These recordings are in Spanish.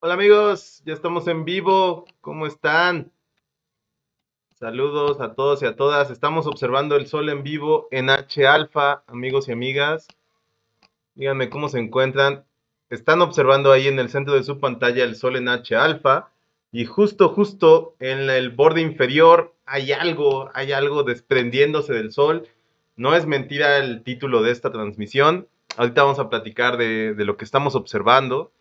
Hola amigos, ya estamos en vivo. ¿Cómo están? Saludos a todos y a todas. Estamos observando el sol en vivo en H alfa, amigos y amigas. Díganme cómo se encuentran. Están observando ahí en el centro de su pantalla el sol en H alfa y justo justo en el borde inferior hay algo, hay algo desprendiéndose del sol. No es mentira el título de esta transmisión. Ahorita vamos a platicar de, de lo que estamos observando.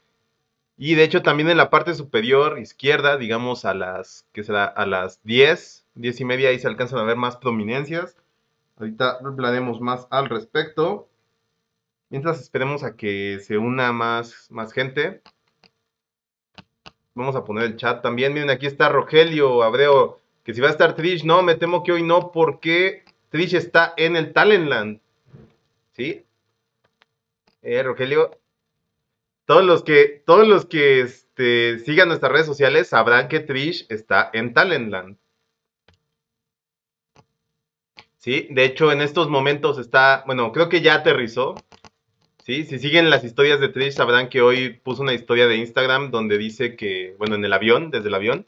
Y de hecho también en la parte superior izquierda, digamos a las, que será? A las 10, 10 y media, ahí se alcanzan a ver más prominencias. Ahorita hablaremos más al respecto. Mientras esperemos a que se una más, más gente. Vamos a poner el chat también. Miren, aquí está Rogelio Abreu, que si va a estar Trish, no, me temo que hoy no, porque Trish está en el Talentland. ¿Sí? Eh, Rogelio, todos los que, todos los que este, sigan nuestras redes sociales sabrán que Trish está en Talentland. Sí, de hecho en estos momentos está, bueno, creo que ya aterrizó. Sí, si siguen las historias de Trish sabrán que hoy puso una historia de Instagram donde dice que, bueno, en el avión, desde el avión.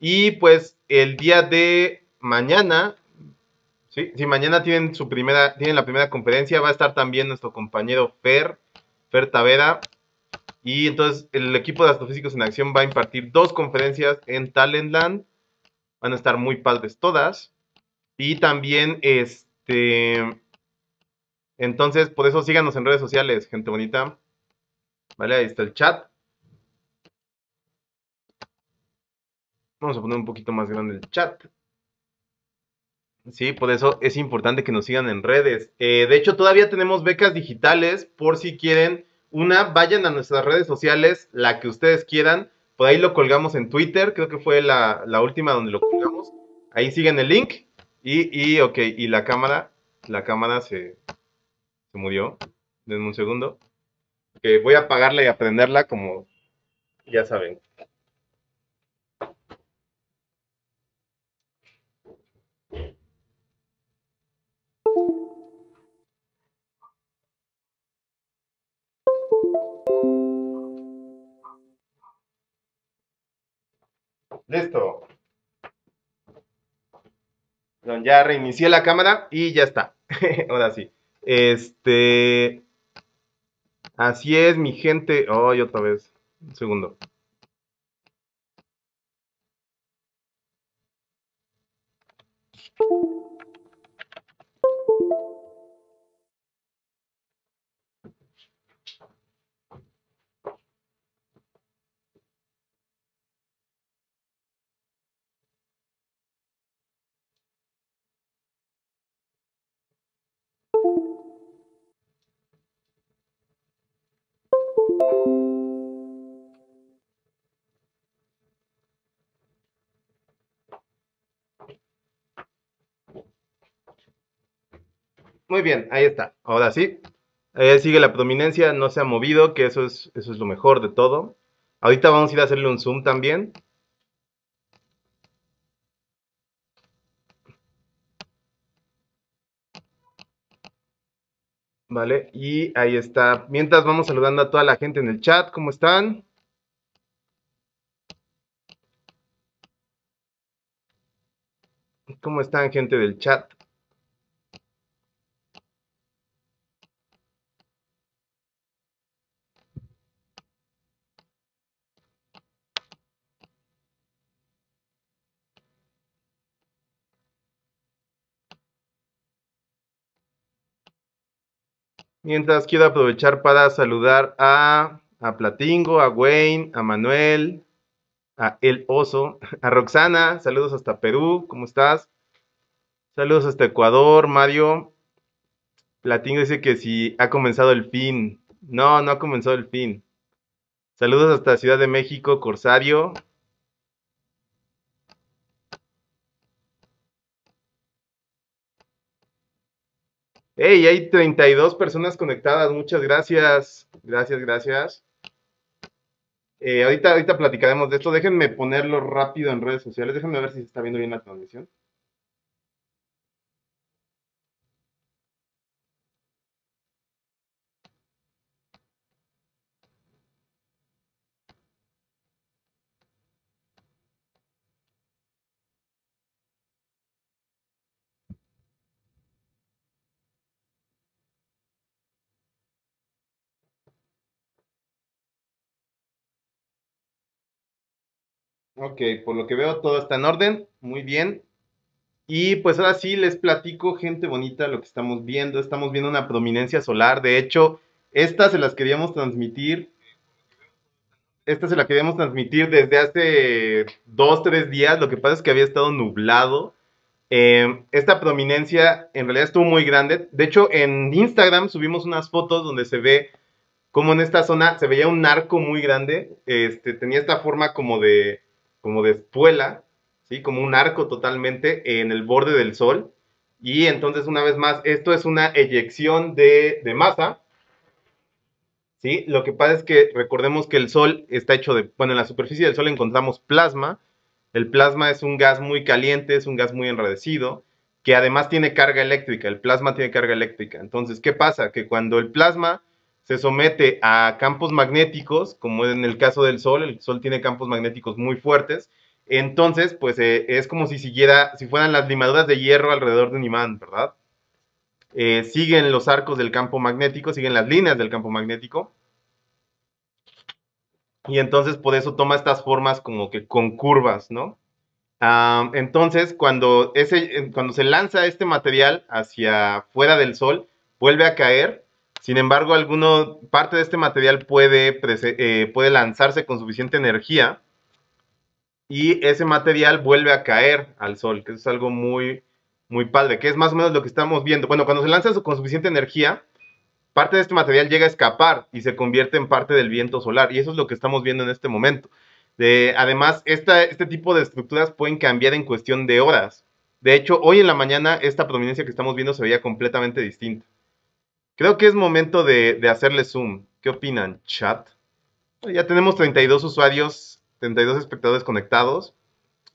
Y pues el día de mañana, sí, si mañana tienen su primera, tienen la primera conferencia, va a estar también nuestro compañero Fer, Fer Tavera, y entonces el equipo de astrofísicos en acción va a impartir dos conferencias en Talentland. Van a estar muy padres todas. Y también, este... Entonces, por eso síganos en redes sociales, gente bonita. Vale, ahí está el chat. Vamos a poner un poquito más grande el chat. Sí, por eso es importante que nos sigan en redes. Eh, de hecho, todavía tenemos becas digitales por si quieren una, vayan a nuestras redes sociales, la que ustedes quieran. Por ahí lo colgamos en Twitter, creo que fue la, última donde lo colgamos. Ahí siguen el link. Y, y, ok, y la cámara, la cámara se, se murió. Denme un segundo. Ok, voy a apagarla y a prenderla como ya saben. Listo. Ya reinicié la cámara y ya está. Ahora sí. Este. Así es, mi gente. Ay, otra vez. Un segundo. Muy bien, ahí está. Ahora sí. sigue la prominencia, no se ha movido, que eso es, eso es lo mejor de todo. Ahorita vamos a ir a hacerle un zoom también. Vale, y ahí está. Mientras vamos saludando a toda la gente en el chat, ¿cómo están? ¿Cómo están, gente del chat? Mientras quiero aprovechar para saludar a, a Platingo, a Wayne, a Manuel, a El Oso, a Roxana, saludos hasta Perú, ¿cómo estás? Saludos hasta Ecuador, Mario. Platingo dice que si ha comenzado el fin. No, no ha comenzado el fin. Saludos hasta Ciudad de México, Corsario. Hey, hay 32 personas conectadas. Muchas gracias. Gracias, gracias. Eh, ahorita, ahorita platicaremos de esto. Déjenme ponerlo rápido en redes sociales. Déjenme ver si se está viendo bien la transmisión. Ok, por lo que veo todo está en orden, muy bien. Y pues ahora sí les platico, gente bonita, lo que estamos viendo. Estamos viendo una prominencia solar. De hecho, estas se las queríamos transmitir. Esta se la queríamos transmitir desde hace dos, tres días. Lo que pasa es que había estado nublado. Eh, esta prominencia en realidad estuvo muy grande. De hecho, en Instagram subimos unas fotos donde se ve como en esta zona se veía un arco muy grande. Este, tenía esta forma como de, como de espuela ¿sí? Como un arco totalmente en el borde del Sol. Y entonces, una vez más, esto es una eyección de, masa. ¿sí? Lo que pasa es que recordemos que el Sol está hecho de, bueno, en la superficie del Sol encontramos plasma. El plasma es un gas muy caliente, es un gas muy enradecido, que además tiene carga eléctrica. El plasma tiene carga eléctrica. Entonces, ¿qué pasa? Que cuando el plasma se somete a campos magnéticos, como en el caso del Sol, el Sol tiene campos magnéticos muy fuertes, entonces, pues eh, es como si siguiera, si fueran las limaduras de hierro alrededor de un imán, ¿verdad? Eh, siguen los arcos del campo magnético, siguen las líneas del campo magnético. Y entonces por eso toma estas formas como que con curvas, ¿no? Ah, entonces, cuando, ese, cuando se lanza este material hacia fuera del Sol, vuelve a caer. Sin embargo, alguno, parte de este material puede, eh, puede lanzarse con suficiente energía y ese material vuelve a caer al sol, que es algo muy, muy padre, que es más o menos lo que estamos viendo. Bueno, cuando se lanza con suficiente energía, parte de este material llega a escapar y se convierte en parte del viento solar, y eso es lo que estamos viendo en este momento. De, además, este tipo de estructuras pueden cambiar en cuestión de horas. De hecho, hoy en la mañana esta prominencia que estamos viendo se veía completamente distinta. Creo que es momento de, hacerle zoom. ¿Qué opinan, chat? Ya tenemos 32 usuarios 32 espectadores conectados.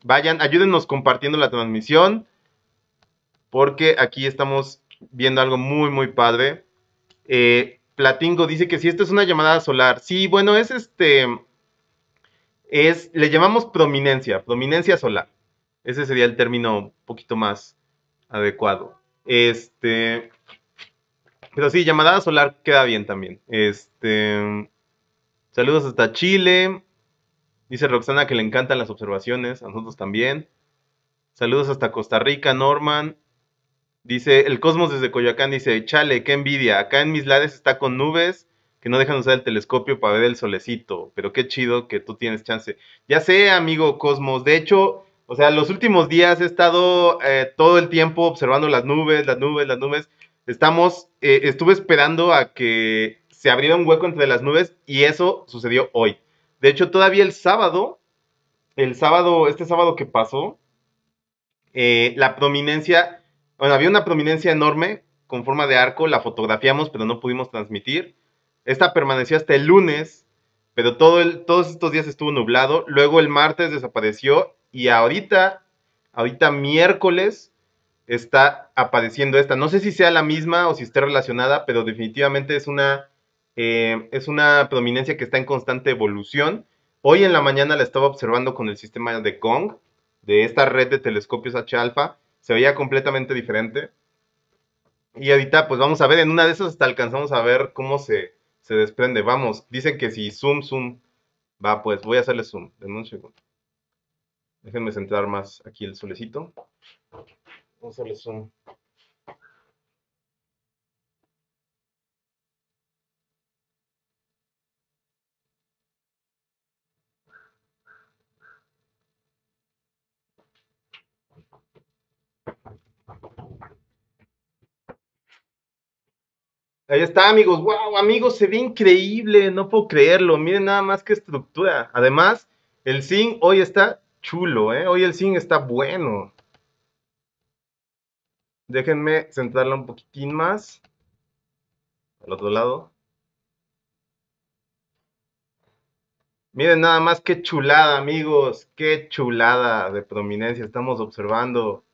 Vayan, ayúdennos compartiendo la transmisión, porque aquí estamos viendo algo muy, muy padre. Eh, Platingo dice que si esto es una llamada solar, sí, bueno, es este, es, le llamamos prominencia, prominencia solar. Ese sería el término un poquito más adecuado. Este, pero sí, llamada solar queda bien también. Este, saludos hasta Chile. Dice Roxana que le encantan las observaciones, a nosotros también. Saludos hasta Costa Rica, Norman. Dice, el Cosmos desde Coyoacán dice, chale, qué envidia. Acá en mis lares está con nubes que no dejan usar el telescopio para ver el solecito. Pero qué chido que tú tienes chance. Ya sé, amigo Cosmos. De hecho, o sea, los últimos días he estado eh, todo el tiempo observando las nubes, las nubes, las nubes. Estamos, eh, estuve esperando a que se abriera un hueco entre las nubes y eso sucedió hoy. De hecho, todavía el sábado, el sábado, este sábado que pasó, eh, la prominencia, bueno, había una prominencia enorme con forma de arco, la fotografiamos, pero no pudimos transmitir. Esta permaneció hasta el lunes, pero todos estos días estuvo nublado. Luego el martes desapareció y ahorita, ahorita miércoles, está apareciendo esta. No sé si sea la misma o si esté relacionada, pero definitivamente es una eh, es una prominencia que está en constante evolución. Hoy en la mañana la estaba observando con el sistema de Gong, de esta red de telescopios H-alfa. Se veía completamente diferente. Y ahorita, pues vamos a ver, en una de esas hasta alcanzamos a ver cómo se, se desprende. Vamos, dicen que si zoom, zoom. Va, pues voy a hacerle zoom. En un segundo. Déjenme centrar más aquí el solecito. Vamos a hacerle zoom. Ahí está, amigos. Wow, amigos, se ve increíble. No puedo creerlo. Miren nada más que estructura. Además, el zinc hoy está chulo, ¿eh? Hoy el zinc está bueno. Déjenme centrarla un poquitín más. Al otro lado. Miren nada más qué chulada, amigos. Qué chulada de prominencia estamos observando.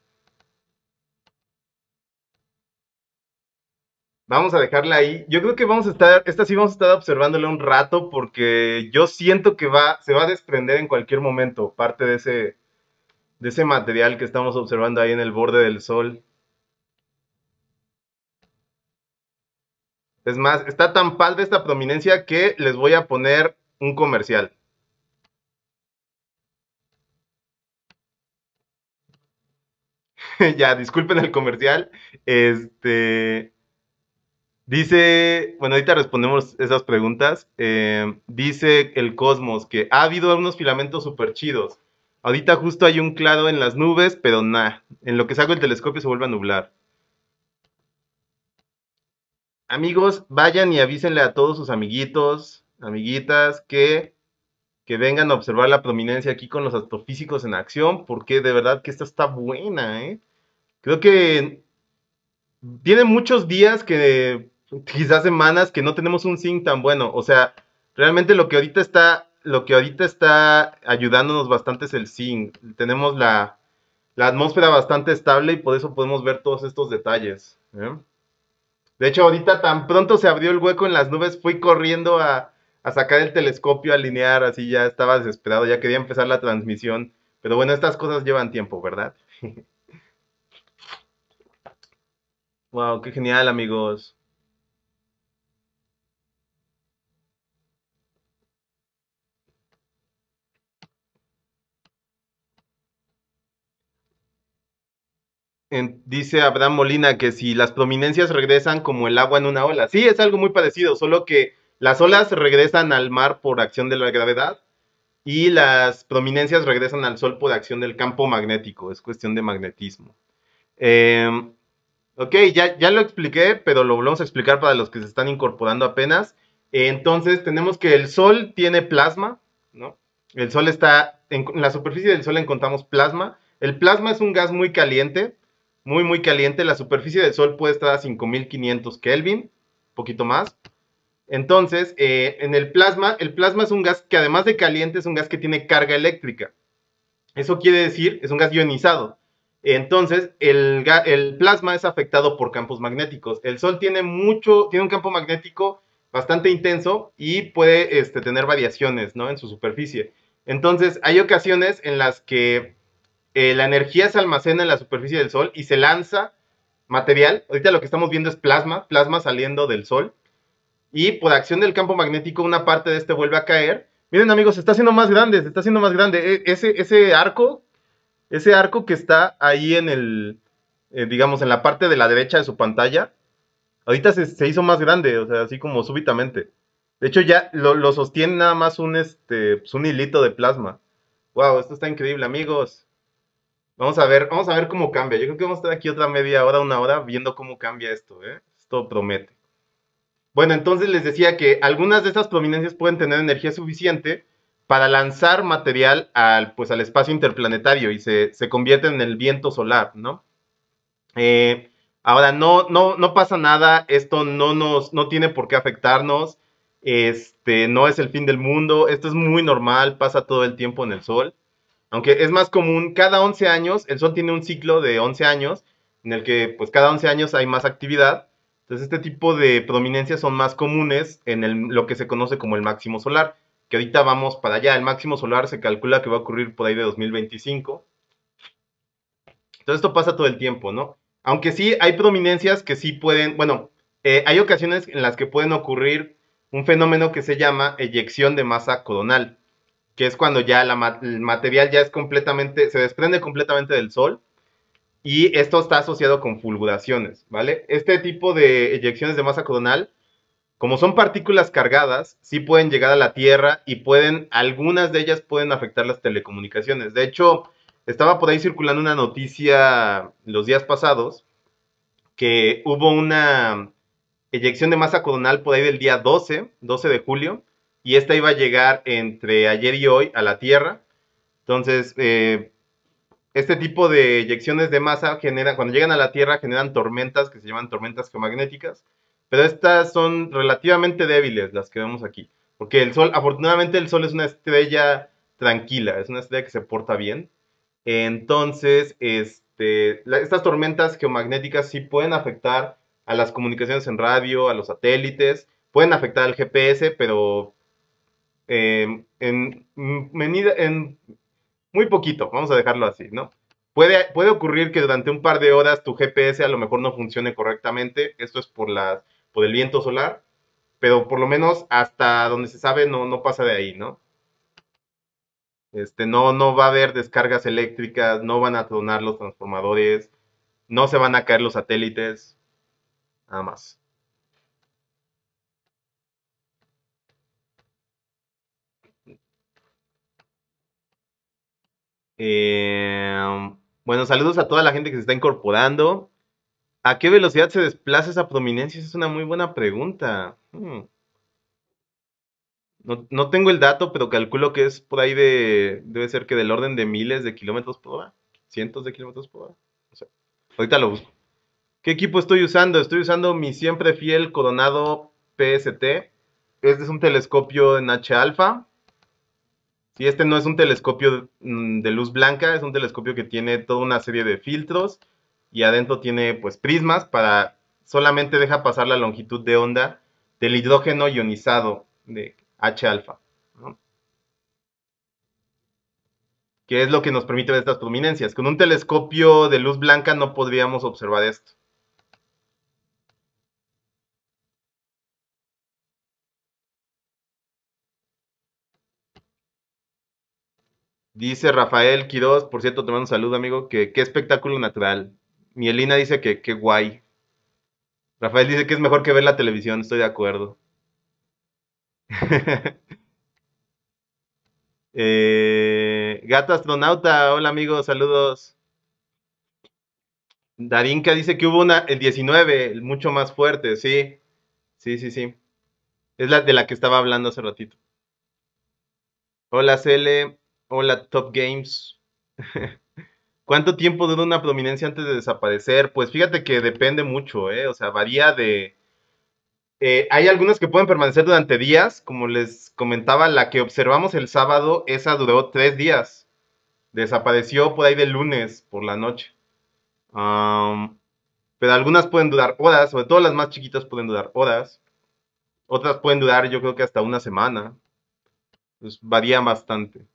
Vamos a dejarla ahí. Yo creo que vamos a estar, esta sí vamos a estar observándola un rato porque yo siento que va, se va a desprender en cualquier momento parte de ese, de ese material que estamos observando ahí en el borde del sol. Es más, está tan padre esta prominencia que les voy a poner un comercial. ya, disculpen el comercial. Este. Dice, bueno, ahorita respondemos esas preguntas. Eh, dice el Cosmos que ha habido unos filamentos súper chidos. Ahorita justo hay un claro en las nubes, pero nada. En lo que saco el telescopio se vuelve a nublar. Amigos, vayan y avísenle a todos sus amiguitos, amiguitas, que, que vengan a observar la prominencia aquí con los astrofísicos en acción, porque de verdad que esta está buena, ¿eh? Creo que tiene muchos días que, quizás semanas, que no tenemos un zinc tan bueno. O sea, realmente lo que ahorita está, lo que ahorita está ayudándonos bastante es el zinc. Tenemos la, la atmósfera bastante estable y por eso podemos ver todos estos detalles. ¿eh? De hecho, ahorita tan pronto se abrió el hueco en las nubes, fui corriendo a, sacar el telescopio, a alinear, así ya estaba desesperado, ya quería empezar la transmisión. Pero bueno, estas cosas llevan tiempo, ¿verdad? wow, qué genial, amigos. Dice Abraham Molina que si las prominencias regresan como el agua en una ola. Sí, es algo muy parecido, solo que las olas regresan al mar por acción de la gravedad y las prominencias regresan al sol por acción del campo magnético. Es cuestión de magnetismo. Em, ok, ya, ya lo expliqué, pero lo volvemos a explicar para los que se están incorporando apenas. Entonces tenemos que el sol tiene plasma, ¿no? El sol está, en la superficie del sol encontramos plasma. El plasma es un gas muy caliente muy, muy caliente. La superficie del Sol puede estar a 5500 Kelvin, poquito más. Entonces, eh, en el plasma, el plasma es un gas que además de caliente es un gas que tiene carga eléctrica. Eso quiere decir, es un gas ionizado. Entonces, el, el, plasma es afectado por campos magnéticos. El Sol tiene mucho, tiene un campo magnético bastante intenso y puede este, tener variaciones ¿no? en su superficie. Entonces, hay ocasiones en las que eh, la energía se almacena en la superficie del Sol y se lanza material. Ahorita lo que estamos viendo es plasma, plasma saliendo del Sol. Y por acción del campo magnético, una parte de este vuelve a caer. Miren amigos, se está haciendo más grande, se está haciendo más grande. E, ese, ese arco, ese arco que está ahí en el, eh, digamos, en la parte de la derecha de su pantalla, ahorita se, hizo más grande, o sea, así como súbitamente. De hecho, ya lo, sostiene nada más un, este, pues, un hilito de plasma. Wow, esto está increíble, amigos. Vamos a ver, vamos a ver cómo cambia. Yo creo que vamos a estar aquí otra media hora, una hora, viendo cómo cambia esto, ¿eh? Esto promete. Bueno, entonces les decía que algunas de estas prominencias pueden tener energía suficiente para lanzar material al, pues, al espacio interplanetario y se, se convierten en el viento solar, ¿no? Eh, ahora, no, no, no pasa nada, esto no, nos, no tiene por qué afectarnos, este, no es el fin del mundo, esto es muy normal, pasa todo el tiempo en el Sol. Aunque es más común, cada 11 años, el Sol tiene un ciclo de 11 años, en el que pues cada 11 años hay más actividad. Entonces este tipo de prominencias son más comunes en lo que se conoce como el máximo solar, que ahorita vamos para allá. El máximo solar se calcula que va a ocurrir por ahí de 2025. Entonces esto pasa todo el tiempo, ¿no? Aunque sí hay prominencias que sí pueden, bueno, eh, hay ocasiones en las que pueden ocurrir un fenómeno que se llama eyección de masa coronal que es cuando ya el material ya es completamente, se desprende completamente del Sol, y esto está asociado con fulguraciones, ¿vale? Este tipo de eyecciones de masa coronal, como son partículas cargadas, sí pueden llegar a la Tierra y pueden, algunas de ellas pueden afectar las telecomunicaciones. De hecho, estaba por ahí circulando una noticia los días pasados que hubo una eyección de masa coronal por ahí del día 12, 12 de julio, y esta iba a llegar entre ayer y hoy a la Tierra. Entonces, eh, este tipo de eyecciones de masa generan, cuando llegan a la Tierra generan tormentas que se llaman tormentas geomagnéticas, pero estas son relativamente débiles las que vemos aquí, porque el Sol, afortunadamente el Sol es una estrella tranquila, es una estrella que se porta bien. Entonces, este, estas tormentas geomagnéticas sí pueden afectar a las comunicaciones en radio, a los satélites, pueden afectar al GPS, pero Em, en, muy poquito, vamos a dejarlo así, ¿no? Puede, puede ocurrir que durante un par de horas tu GPS a lo mejor no funcione correctamente, esto es por, las, por el viento solar, pero por lo menos hasta donde se sabe no, no pasa de ahí, ¿no? Este, no, no va a haber descargas eléctricas, no van a tronar los transformadores, No se van a caer los satélites. Nada más. Eh, bueno, saludos a toda la gente que se está incorporando. ¿A qué velocidad se desplaza esa prominencia? Esa es una muy buena pregunta. Hmm. No, tengo el dato, pero calculo que es por ahí de. Debe ser que del orden de miles de kilómetros por hora. Cientos de kilómetros por hora. ahorita lo busco. ¿Qué equipo estoy usando? Estoy usando mi siempre fiel Coronado PST. Este es un telescopio en H alfa. Si este no es un telescopio mm, de luz blanca, es un telescopio que tiene toda una serie de filtros y adentro tiene pues prismas para solamente deja pasar la longitud de onda del hidrógeno ionizado de H alfa. ¿Qué es lo que nos permite ver estas prominencias? Con un telescopio de luz blanca no podríamos observar esto. Dice Rafael Quiroz, por cierto, te mando un saludo, amigo, que qué espectáculo natural. Mielina dice que qué guay. Rafael dice que es mejor que ver la televisión, estoy de acuerdo. eh, Gato astronauta, hola amigos, saludos. Darinka dice que hubo una, el 19, mucho más fuerte, sí. Sí, sí, sí. Es la de la que estaba hablando hace ratito. Hola Cele, Hola, Top Games. ¿Cuánto tiempo dura una prominencia antes de desaparecer? Pues fíjate que depende mucho, ¿eh? O sea, varía de... Eh, hay algunas que pueden permanecer durante días, como les comentaba, la que observamos el sábado, esa duró tres días. Desapareció por ahí de lunes por la noche. pero algunas pueden durar horas, sobre todo las más chiquitas pueden durar horas. Otras pueden durar yo creo que hasta una semana. Pues varía bastante.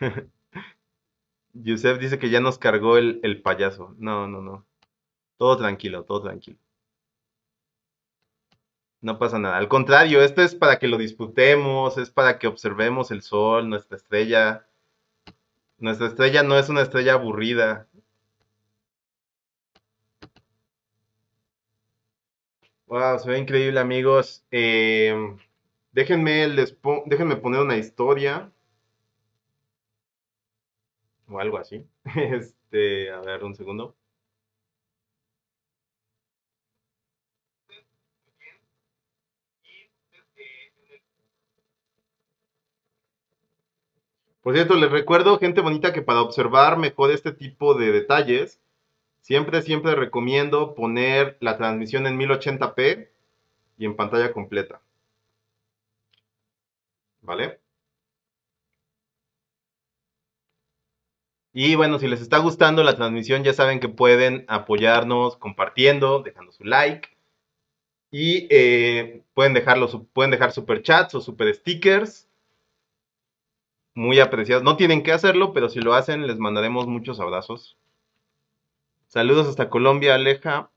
Yusef dice que ya nos cargó el, el payaso. No, no, no. Todo tranquilo, todo tranquilo. No pasa nada. Al contrario, esto es para que lo disfrutemos, es para que observemos el sol, nuestra estrella. Nuestra estrella no es una estrella aburrida. Wow, se ve increíble, amigos. Eh, déjenme, les déjenme poner una historia o algo así. Este, a ver, un segundo. Por cierto, les recuerdo, gente bonita, que para observar mejor este tipo de detalles, siempre, siempre recomiendo poner la transmisión en 1080p y en pantalla completa. ¿Vale? Y bueno, si les está gustando la transmisión, ya saben que pueden apoyarnos compartiendo, dejando su like. Y eh, pueden, dejarlo, pueden dejar super chats o super stickers. Muy apreciados. No tienen que hacerlo, pero si lo hacen, les mandaremos muchos abrazos. Saludos hasta Colombia, Aleja.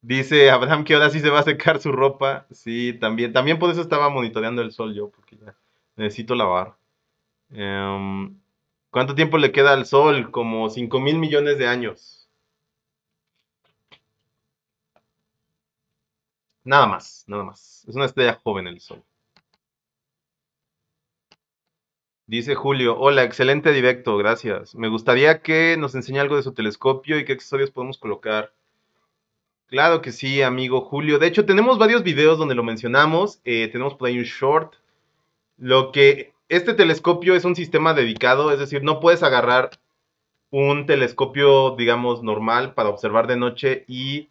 Dice Abraham que ahora sí se va a secar su ropa. Sí, también. También por eso estaba monitoreando el sol yo, porque ya necesito lavar. Em, ¿Cuánto tiempo le queda al Sol? Como 5 mil millones de años. Nada más, nada más. Es una estrella joven el Sol. Dice Julio, hola, excelente directo, gracias. Me gustaría que nos enseñe algo de su telescopio y qué accesorios podemos colocar. Claro que sí, amigo Julio. De hecho, tenemos varios videos donde lo mencionamos. Eh, tenemos por ahí un short. Lo que este telescopio es un sistema dedicado, es decir, no puedes agarrar un telescopio, digamos, normal para observar de noche y,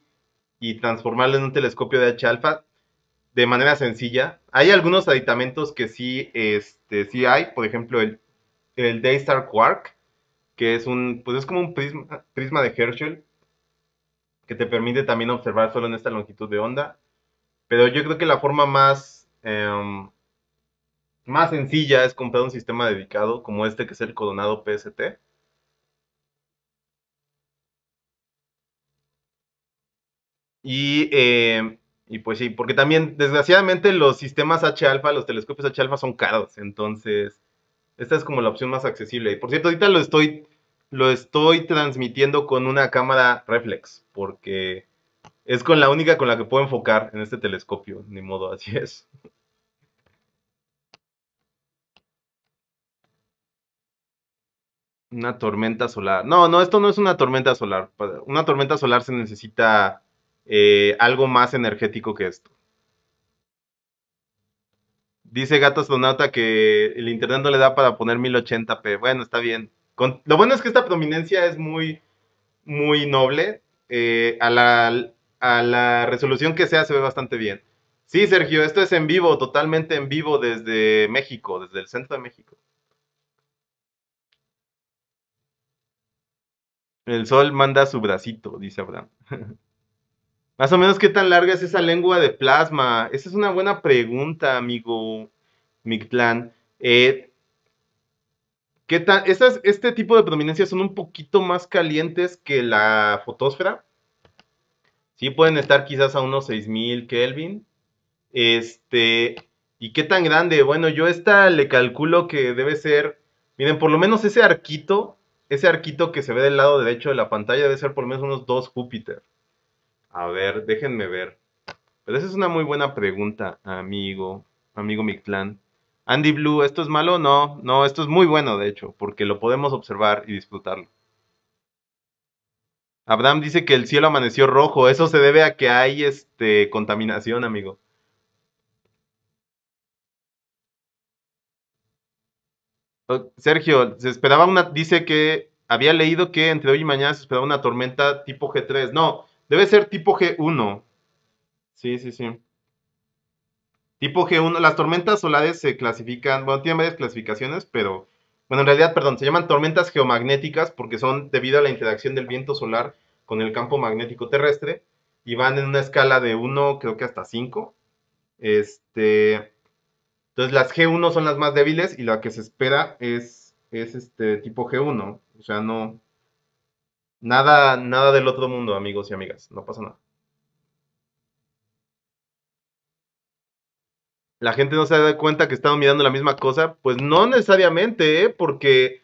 transformarlo en un telescopio de H alfa de manera sencilla. Hay algunos aditamentos que sí, este, sí hay, por ejemplo, el, el Daystar Quark, que es un, pues es como un prisma, prisma de Herschel, que te permite también observar solo en esta longitud de onda. Pero yo creo que la forma más, em, más sencilla es comprar un sistema dedicado como este que es el Coronado PST. Y, eh, y pues sí, porque también desgraciadamente los sistemas H alfa, los telescopios H alfa son caros, entonces esta es como la opción más accesible. Y por cierto, ahorita lo estoy, lo estoy transmitiendo con una cámara reflex, porque es con la única con la que puedo enfocar en este telescopio, ni modo, así es. Una tormenta solar. No, no, esto no es una tormenta solar. una tormenta solar se necesita eh, algo más energético que esto. Dice Gato Astronauta que el internet no le da para poner 1080p. Bueno, está bien. lo bueno es que esta prominencia es muy, muy noble. Eh, a, la, a la resolución que sea se ve bastante bien. Sí, Sergio, esto es en vivo, totalmente en vivo desde México, desde el centro de México. El sol manda su bracito, dice Abraham. Más o menos, ¿qué tan larga es esa lengua de plasma? Esa es una buena pregunta, amigo Mictlán. Eh, ¿qué tan, este tipo de prominencias son un poquito más calientes que la fotosfera. Sí, pueden estar quizás a unos 6000 Kelvin. Este, ¿y qué tan grande? Bueno, yo esta le calculo que debe ser, miren, por lo menos ese arquito ese arquito que se ve del lado derecho de la pantalla debe ser por lo menos unos dos Júpiter. A ver, déjenme ver. Pero esa es una muy buena pregunta, amigo, amigo Mictlán. Andy Blue, ¿esto es malo? No, no, esto es muy bueno, de hecho, porque lo podemos observar y disfrutarlo. Abraham dice que el cielo amaneció rojo. Eso se debe a que hay este, contaminación, amigo. Sergio, se esperaba una, dice que había leído que entre hoy y mañana se esperaba una tormenta tipo G3. No, debe ser tipo G1. Sí, sí, sí. Tipo G1, las tormentas solares se clasifican, bueno, tienen varias clasificaciones, pero, bueno, en realidad, perdón, se llaman tormentas geomagnéticas porque son debido a la interacción del viento solar con el campo magnético terrestre y van en una escala de 1, creo que hasta 5. Este, entonces las G1 son las más débiles y la que se espera es, es este tipo G1. O sea, no. Nada, nada del otro mundo, amigos y amigas. No pasa nada. La gente no se da cuenta que estamos mirando la misma cosa. Pues no necesariamente, ¿eh? porque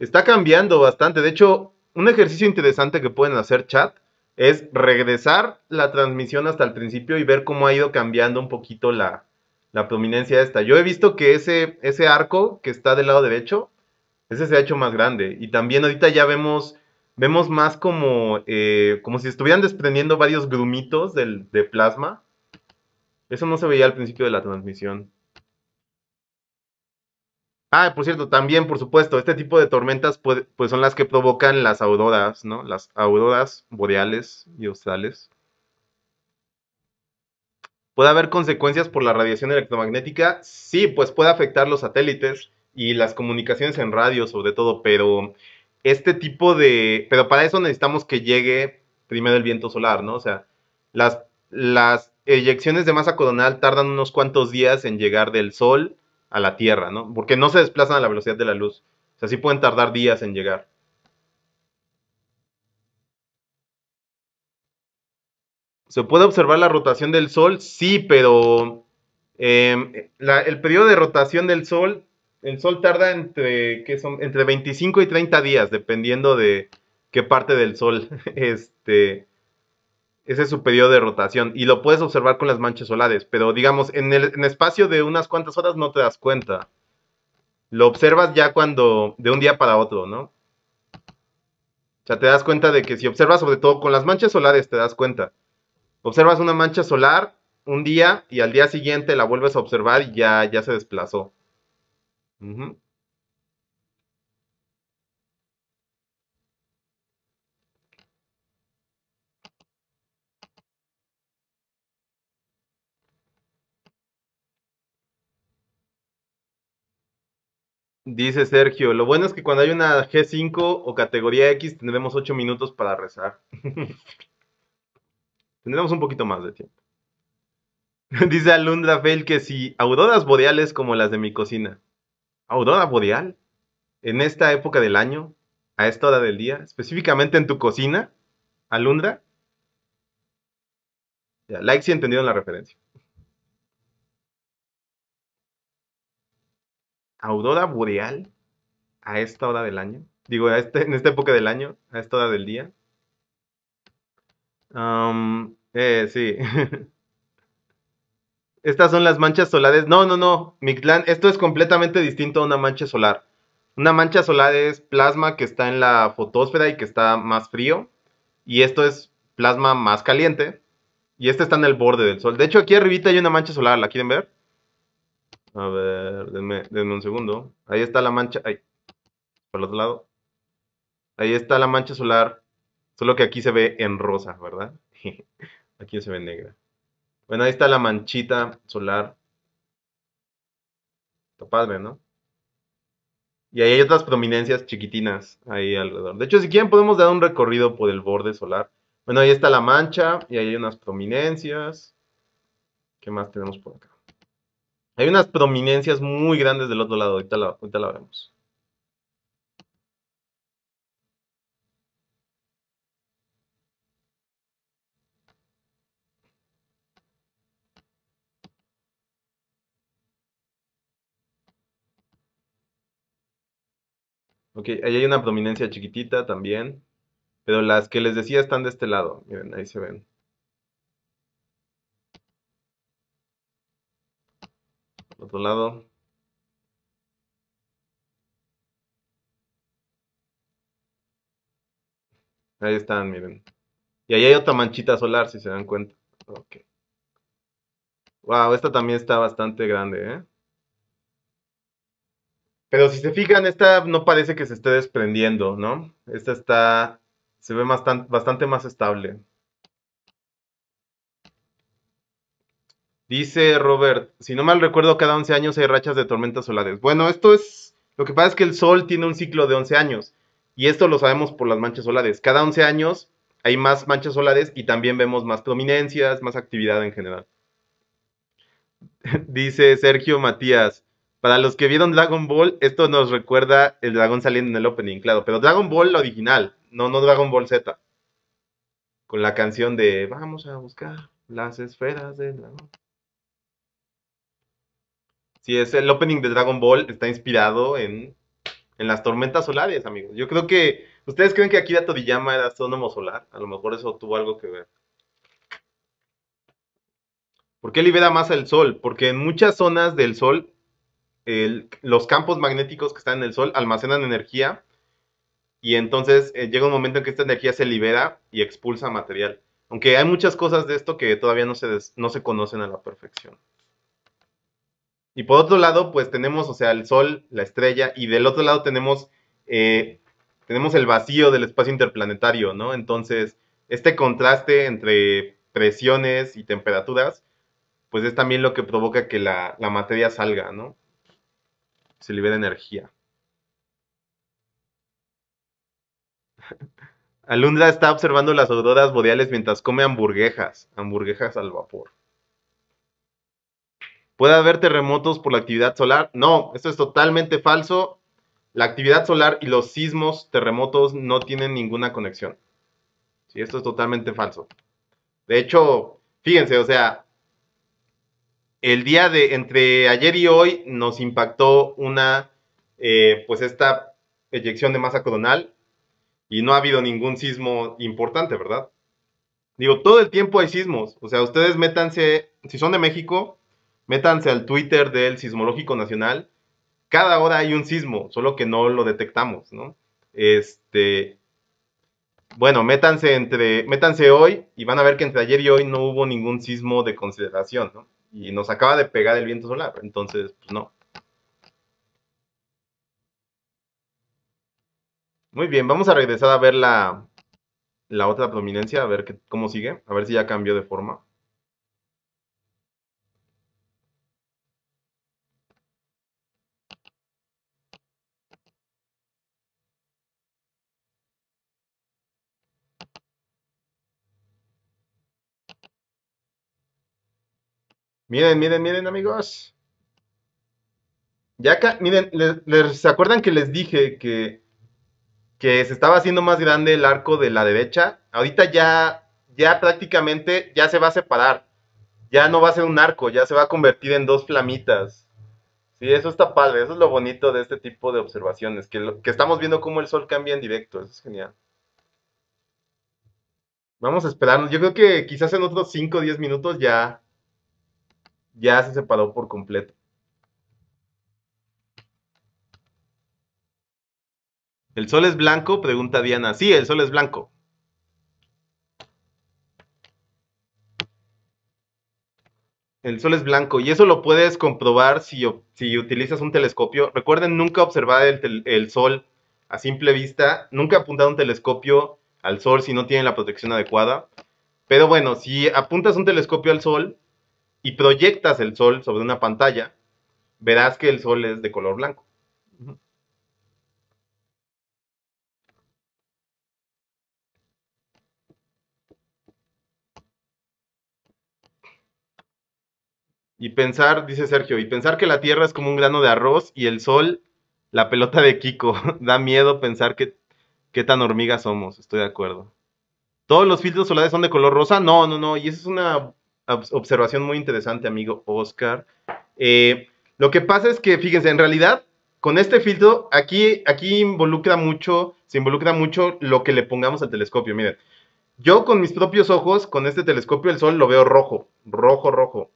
está cambiando bastante. De hecho, un ejercicio interesante que pueden hacer chat es regresar la transmisión hasta el principio y ver cómo ha ido cambiando un poquito la, la prominencia esta. Yo he visto que ese, ese arco que está del lado derecho, ese se ha hecho más grande. Y también ahorita ya vemos, vemos más como, eh, como si estuvieran desprendiendo varios grumitos del, de plasma. Eso no se veía al principio de la transmisión. Ah, por cierto, también, por supuesto, este tipo de tormentas pues son las que provocan las auroras, ¿no? Las auroras boreales y australes. ¿Puede haber consecuencias por la radiación electromagnética? Sí, pues puede afectar los satélites y las comunicaciones en radio sobre todo, pero este tipo de... Pero para eso necesitamos que llegue primero el viento solar, ¿no? O sea, las, las eyecciones de masa coronal tardan unos cuantos días en llegar del Sol a la Tierra, ¿no? Porque no se desplazan a la velocidad de la luz. O sea, sí pueden tardar días en llegar. ¿Se puede observar la rotación del Sol? Sí, pero em, el periodo de rotación del Sol, el Sol tarda entre, ¿qué son? entre 25 y 30 días, dependiendo de qué parte del Sol. Este, ese es su periodo de rotación y lo puedes observar con las manchas solares, pero digamos, en el espacio de unas cuantas horas no te das cuenta. Lo observas ya cuando, de un día para otro, ¿no? O sea, te das cuenta de que si observas sobre todo con las manchas solares, te das cuenta Observas una mancha solar un día y al día siguiente la vuelves a observar y ya, ya se desplazó. Dice Sergio, lo bueno es que cuando hay una G5 o categoría X tendremos 8 minutos para rezar. Tendremos un poquito más de tiempo. Dice Alundra Fel que si auroras boreales como las de mi cocina. ¿Aurora boreal? ¿En esta época del año? ¿A esta hora del día? ¿Específicamente en tu cocina? ¿Alundra? Ya, like si entendieron la referencia. ¿Aurora boreal? ¿A esta hora del año? Digo, este, en esta época del año, a esta hora del día. Eh, sí. Estas son las manchas solares. No, no, no. Mictlán, esto es completamente distinto a una mancha solar. Una mancha solar es plasma que está en la fotosfera y que está más frío. Y esto es plasma más caliente. Y este está en el borde del sol. De hecho, aquí arribita hay una mancha solar. ¿La quieren ver? A ver, denme, un segundo. Ahí está la mancha. Ahí. Por el otro lado. Ahí está la mancha solar. Solo que aquí se ve en rosa, ¿verdad? aquí se ve negra. Bueno, ahí está la manchita solar. Está ¿no? Y ahí hay otras prominencias chiquitinas ahí alrededor. De hecho, si quieren podemos dar un recorrido por el borde solar. Bueno, ahí está la mancha y ahí hay unas prominencias. ¿Qué más tenemos por acá? Hay unas prominencias muy grandes del otro lado. Ahorita la, ahorita la vemos. Ok, ahí hay una prominencia chiquitita también. Pero las que les decía están de este lado. Miren, ahí se ven. Otro lado. Ahí están, miren. Y ahí hay otra manchita solar, si se dan cuenta. Ok. Wow, esta también está bastante grande, ¿eh? Pero si se fijan, esta no parece que se esté desprendiendo, ¿no? Esta está, se ve bastante, más estable. Dice Robert, si no mal recuerdo, cada 11 años hay rachas de tormentas solares. Bueno, esto es, lo que pasa es que el Sol tiene un ciclo de 11 años. Y esto lo sabemos por las manchas solares. Cada 11 años hay más manchas solares y también vemos más prominencias, más actividad en general. Dice Sergio Matías, para los que vieron Dragon Ball, esto nos recuerda el dragón saliendo en el opening, claro, pero Dragon Ball la original, no, no Dragon Ball Z. Con la canción de Vamos a buscar las esferas del dragón. Sí, es el opening de Dragon Ball, está inspirado en, en las tormentas solares, amigos. Yo creo que. ¿Ustedes creen que Akira Toriyama era astrónomo solar? A lo mejor eso tuvo algo que ver. ¿Por qué libera más el sol? Porque en muchas zonas del sol los campos magnéticos que están en el Sol almacenan energía y entonces eh, llega un momento en que esta energía se libera y expulsa material. Aunque hay muchas cosas de esto que todavía no se, no se conocen a la perfección. Y por otro lado, pues tenemos, o sea, el Sol, la estrella, y del otro lado tenemos, eh, tenemos el vacío del espacio interplanetario, ¿no? Entonces, este contraste entre presiones y temperaturas, pues es también lo que provoca que la, la materia salga, ¿no? Se libera energía. Alundra está observando las auroras boreales mientras come hamburguesas, hamburguesas al vapor. ¿Puede haber terremotos por la actividad solar? No, esto es totalmente falso. La actividad solar y los sismos, terremotos, no tienen ninguna conexión. Sí, esto es totalmente falso. De hecho, fíjense, o sea, el día de entre ayer y hoy nos impactó una, eh, pues esta eyección de masa coronal y no ha habido ningún sismo importante, ¿verdad? Digo, todo el tiempo hay sismos. O sea, ustedes métanse, si son de México, métanse al Twitter del Sismológico Nacional. Cada hora hay un sismo, solo que no lo detectamos, ¿no? Este, bueno, métanse entre, métanse hoy y van a ver que entre ayer y hoy no hubo ningún sismo de consideración, ¿no? Y nos acaba de pegar el viento solar. Entonces, pues no. Muy bien, vamos a regresar a ver la, la otra prominencia, a ver cómo sigue, a ver si ya cambió de forma. Miren, miren, miren, amigos. Ya acá, miren, ¿se acuerdan que les dije que, que se estaba haciendo más grande el arco de la derecha? Ahorita ya, ya prácticamente ya se va a separar. Ya no va a ser un arco, ya se va a convertir en dos flamitas. Sí, eso está padre, eso es lo bonito de este tipo de observaciones, que, que estamos viendo cómo el sol cambia en directo, eso es genial. Vamos a esperarnos, yo creo que quizás en otros 5 o 10 minutos ya, ya se separó por completo. ¿El sol es blanco? Pregunta Diana. Sí, el sol es blanco. El sol es blanco y eso lo puedes comprobar si, utilizas un telescopio. Recuerden nunca observar el, el sol a simple vista, nunca apuntar un telescopio al sol si no tienen la protección adecuada. Pero bueno, si apuntas un telescopio al sol y proyectas el sol sobre una pantalla, verás que el sol es de color blanco. Y pensar, dice Sergio, y pensar que la Tierra es como un grano de arroz y el Sol la pelota de Kiko. da miedo pensar que, qué tan hormigas somos, estoy de acuerdo. ¿Todos los filtros solares son de color rosa? No, no, no. Y esa es una observación muy interesante, amigo Oscar. Eh, lo que pasa es que, fíjense, en realidad, con este filtro, aquí, aquí involucra mucho, se involucra mucho lo que le pongamos al telescopio. Miren, yo con mis propios ojos, con este telescopio, el sol lo veo rojo, rojo, rojo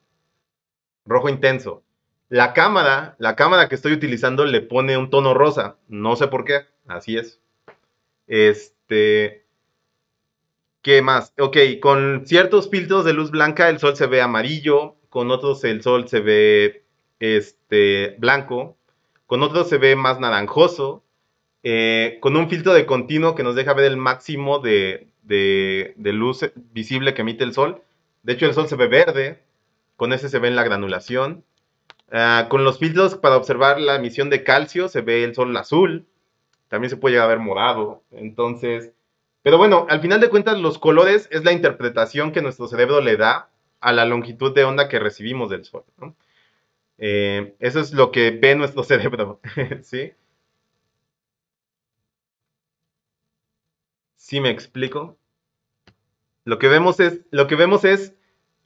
rojo intenso. La cámara, la cámara que estoy utilizando le pone un tono rosa. No sé por qué. Así es. Este. ¿Qué más? Ok, con ciertos filtros de luz blanca el sol se ve amarillo. Con otros el sol se ve este, blanco. Con otros se ve más naranjoso. Eh, con un filtro de continuo que nos deja ver el máximo de, de, luz visible que emite el sol. De hecho, el sol se ve verde. Con ese se ve en la granulación. Ah, con los filtros para observar la emisión de calcio se ve el sol azul. También se puede llegar a ver morado. Entonces, pero bueno, al final de cuentas los colores es la interpretación que nuestro cerebro le da a la longitud de onda que recibimos del sol. ¿no? Eh, eso es lo que ve nuestro cerebro. ¿Sí? ¿Sí me explico? Lo que vemos es, lo que vemos es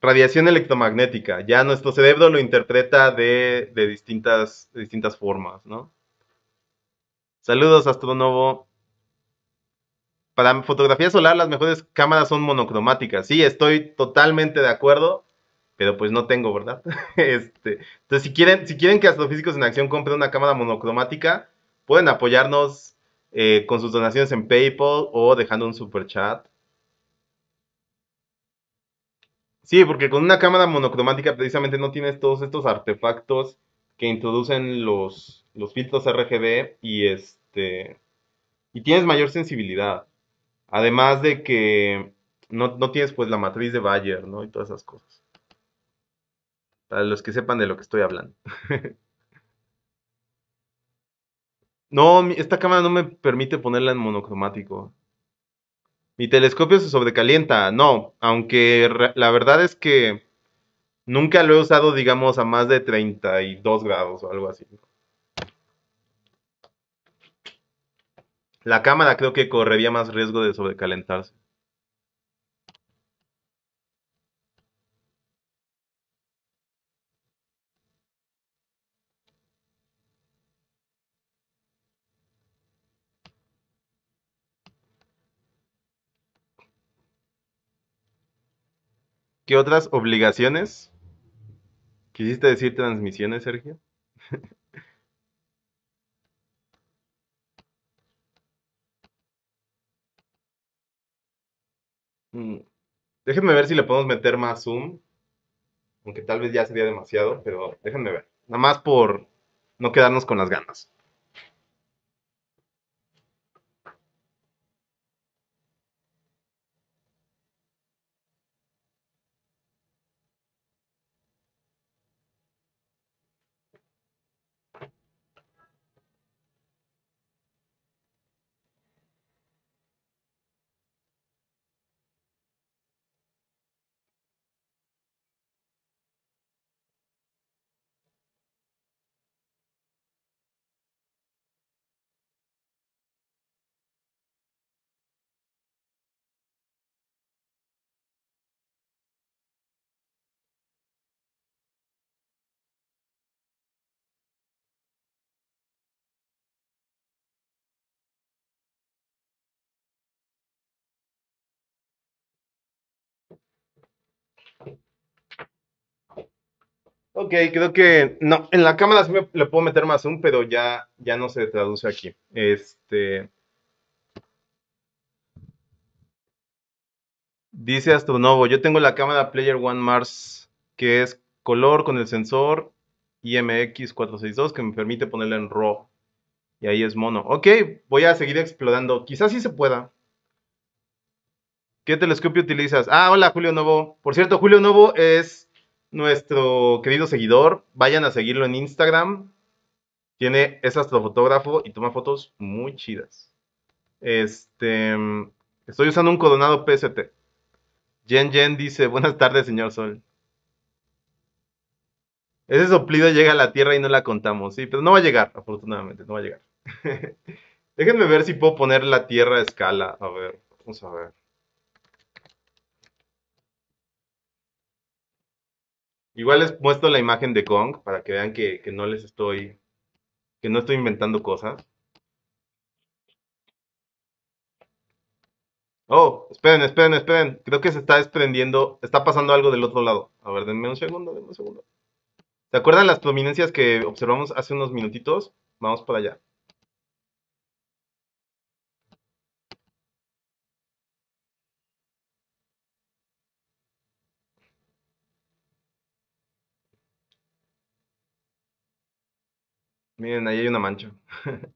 radiación electromagnética. Ya nuestro cerebro lo interpreta de, distintas, distintas formas, ¿no? Saludos, Astronovo. Para fotografía solar, las mejores cámaras son monocromáticas. Sí, estoy totalmente de acuerdo, pero pues no tengo, ¿verdad? Este, entonces, si quieren, si quieren que Astrofísicos en Acción compre una cámara monocromática, pueden apoyarnos eh, con sus donaciones en PayPal o dejando un super chat. Sí, porque con una cámara monocromática precisamente no tienes todos estos artefactos que introducen los, los filtros RGB y este y tienes mayor sensibilidad. Además de que no, no tienes pues la matriz de Bayer, ¿no? Y todas esas cosas. Para los que sepan de lo que estoy hablando. No, esta cámara no me permite ponerla en monocromático. Mi telescopio se sobrecalienta. No, aunque la verdad es que nunca lo he usado, digamos, a más de 32 grados o algo así. La cámara creo que correría más riesgo de sobrecalentarse. ¿Qué otras obligaciones? ¿Quisiste decir transmisiones, Sergio? Mm, Déjenme ver si le podemos meter más zoom, aunque tal vez ya sería demasiado, pero déjenme ver. Nada más por no quedarnos con las ganas. Ok, creo que no, en la cámara sí le puedo meter más zoom, pero ya, ya no se traduce aquí. Este. Dice Astronovo, yo tengo la cámara Player One Mars, que es color con el sensor IMX462 que me permite ponerla en RAW. Y ahí es mono. Ok, voy a seguir explorando. Quizás sí se pueda. ¿Qué telescopio utilizas? Ah, hola Julio Novo. Por cierto, Julio Novo es nuestro querido seguidor. Vayan a seguirlo en Instagram. Tiene, es astrofotógrafo y toma fotos muy chidas. Este, estoy usando un Coronado PST. Jen Jen dice, buenas tardes, señor Sol. Ese soplido llega a la Tierra y no la contamos, sí, pero no va a llegar, afortunadamente, no va a llegar. Déjenme ver si puedo poner la Tierra a escala. A ver, vamos a ver. Igual les muestro la imagen de Kong para que vean que, que no les estoy, que no estoy inventando cosas. Oh, esperen, esperen, esperen. Creo que se está desprendiendo, está pasando algo del otro lado. A ver, denme un segundo, denme un segundo. ¿Se acuerdan las prominencias que observamos hace unos minutitos? Vamos para allá. Miren, ahí hay una mancha.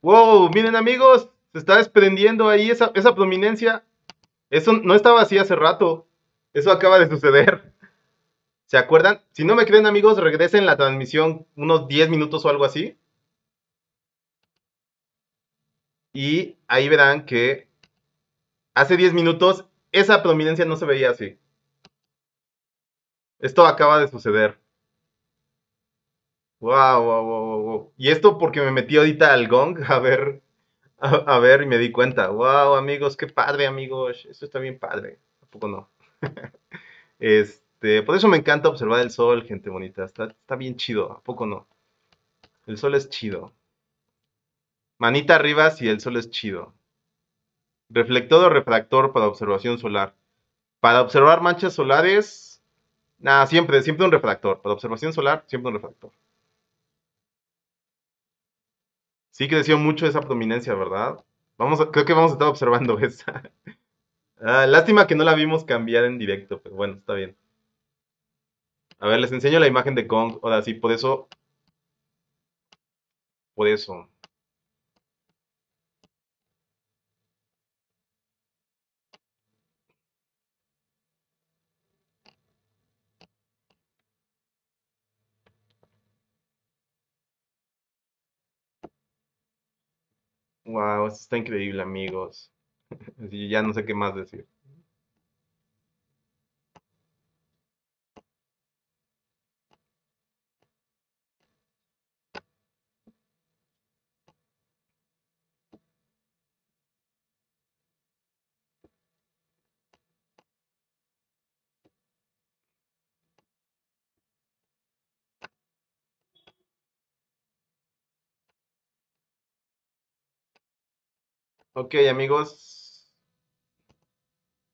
wow, miren amigos, se está desprendiendo ahí esa, prominencia. Eso no estaba así hace rato. Eso acaba de suceder. ¿Se acuerdan? Si no me creen amigos, regresen la transmisión unos 10 minutos o algo así. Y ahí verán que hace 10 minutos esa prominencia no se veía así. Esto acaba de suceder. Wow, wow, wow, wow. Y esto porque me metí ahorita al gong a ver, a, ver y me di cuenta. Wow, amigos, qué padre, amigos. Esto está bien padre. ¿A poco no? este, por eso me encanta observar el sol, gente bonita. Está, está bien chido, ¿a poco no? El sol es chido. Manita arriba si el sol es chido. Reflector o refractor para observación solar. Para observar manchas solares, nada, siempre, siempre un refractor. Para observación solar, siempre un refractor. Sí creció mucho esa prominencia, ¿verdad? Vamos a- creo que vamos a estar observando esa. Ah, lástima que no la vimos cambiar en directo, pero bueno, está bien. A ver, les enseño la imagen de Kong. Ahora sí, por eso. Por eso. Wow, esto está increíble, amigos. Ya no sé qué más decir. Ok, amigos.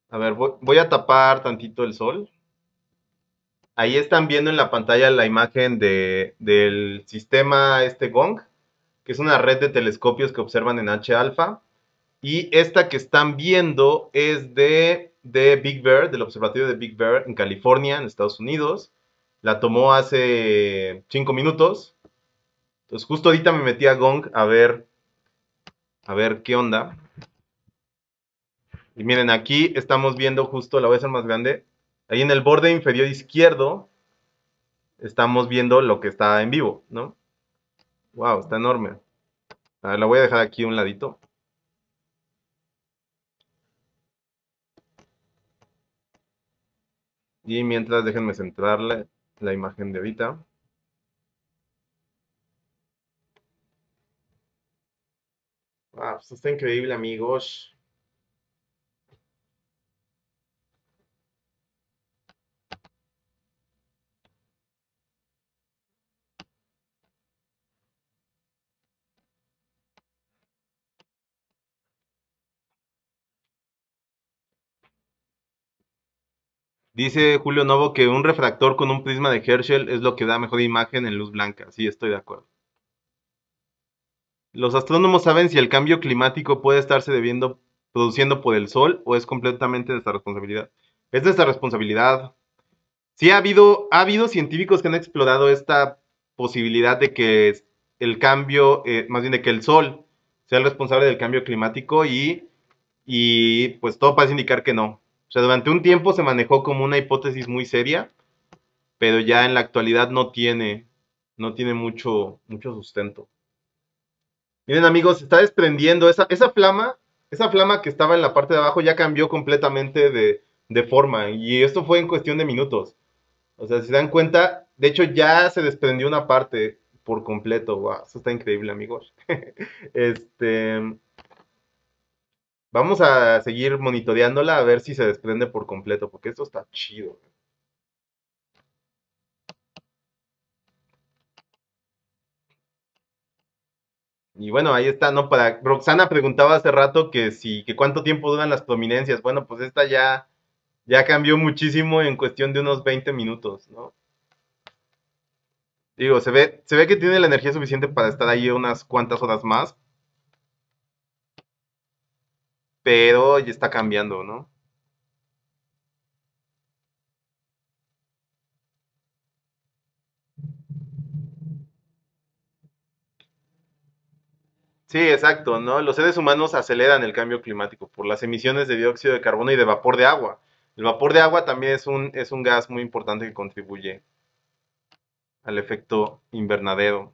A ver, voy, a tapar tantito el sol. Ahí están viendo en la pantalla la imagen de, del sistema este GONG, que es una red de telescopios que observan en H alfa. Y esta que están viendo es de, de Big Bear, del observatorio de Big Bear en California, en Estados Unidos. La tomó hace 5 minutos. Entonces justo ahorita me metí a Gong a ver, a ver qué onda. Y miren, aquí estamos viendo justo, la voy a hacer más grande. Ahí en el borde inferior izquierdo estamos viendo lo que está en vivo, ¿no? Wow, está enorme. A ver, la voy a dejar aquí un ladito. Y mientras déjenme centrarle la imagen de ahorita. Wow, esto está increíble, amigos. Dice Julio Novo que un refractor con un prisma de Herschel es lo que da mejor imagen en luz blanca. Sí, estoy de acuerdo. Los astrónomos saben si el cambio climático puede estarse debiendo, produciendo por el Sol o es completamente nuestra responsabilidad. Es nuestra responsabilidad. Sí ha habido, ha habido científicos que han explorado esta posibilidad de que el cambio, eh, más bien de que el Sol sea el responsable del cambio climático y, y pues todo parece indicar que no. O sea, durante un tiempo se manejó como una hipótesis muy seria, pero ya en la actualidad no tiene, no tiene mucho, mucho sustento. Miren amigos, se está desprendiendo esa, esa flama, esa flama que estaba en la parte de abajo ya cambió completamente de, de forma y esto fue en cuestión de minutos. O sea, si se dan cuenta, de hecho ya se desprendió una parte por completo. Eso está increíble amigos. este, Vamos a seguir monitoreándola a ver si se desprende por completo, porque esto está chido. Y bueno, ahí está, ¿no? Para Roxana preguntaba hace rato que si, que cuánto tiempo duran las prominencias. Bueno, pues esta ya, ya cambió muchísimo en cuestión de unos 20 minutos, ¿no? Digo, se ve, se ve que tiene la energía suficiente para estar ahí unas cuantas horas más, pero ya está cambiando, ¿no? Sí, exacto, ¿no? Los seres humanos aceleran el cambio climático por las emisiones de dióxido de carbono y de vapor de agua. El vapor de agua también es un, es un gas muy importante que contribuye al efecto invernadero.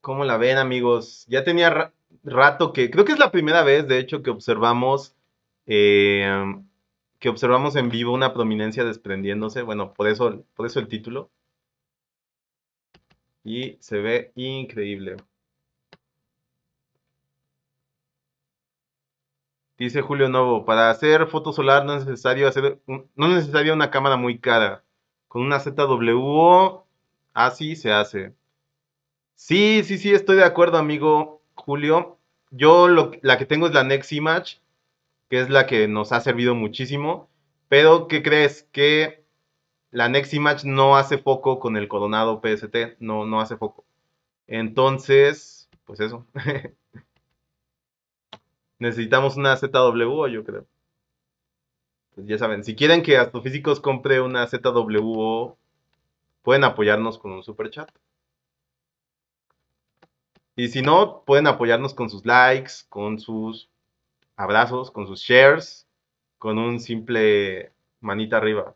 ¿Cómo la ven, amigos? Ya tenía ra- rato que, creo que es la primera vez, de hecho, que observamos, eh, que observamos en vivo una prominencia desprendiéndose. Bueno, por eso, por eso el título. Y se ve increíble. Dice Julio Novo, para hacer foto solar no es necesario hacer, no es necesaria una cámara muy cara. Con una ZWO, así se hace. Sí, sí, sí, estoy de acuerdo, amigo Julio. Yo lo, la que tengo es la Next Image, que es la que nos ha servido muchísimo. Pero, ¿qué crees? Que la Next Image no hace foco con el Coronado PST, no, no hace foco. Entonces, pues eso. Necesitamos una ZWO, yo creo. Pues ya saben, si quieren que Astrofísicos compre una ZWO, pueden apoyarnos con un super chat. Y si no, pueden apoyarnos con sus likes, con sus abrazos, con sus shares, con un simple manita arriba.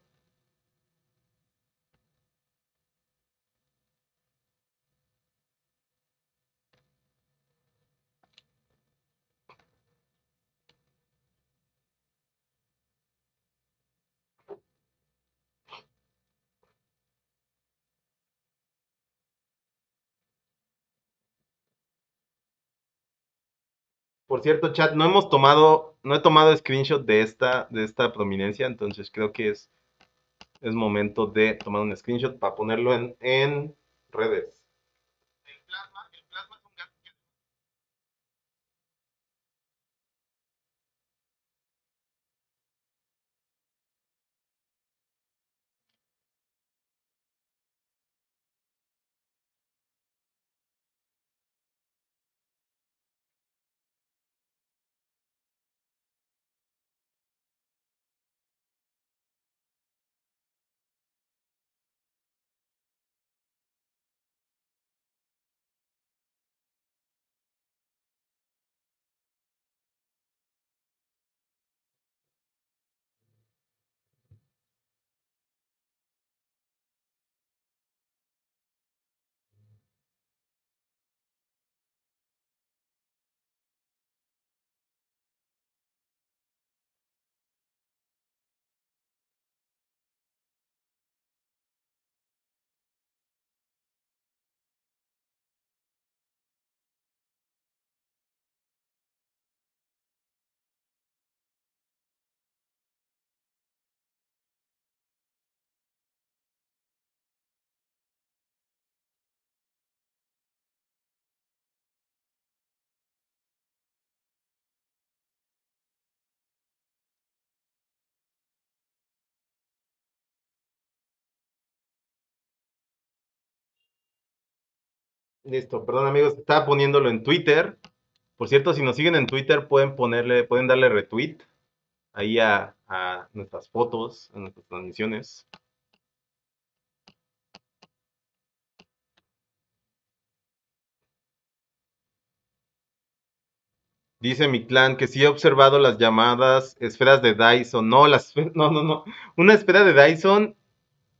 Por cierto, chat, no hemos tomado, no he tomado screenshot de esta, de esta prominencia, entonces creo que es, es momento de tomar un screenshot para ponerlo en, en redes. Listo, perdón amigos, estaba poniéndolo en Twitter. Por cierto, si nos siguen en Twitter pueden ponerle, pueden darle retweet ahí a, nuestras fotos, a nuestras transmisiones. Dice mi clan que sí he observado las llamadas esferas de Dyson. No, las no, no, no. Una esfera de Dyson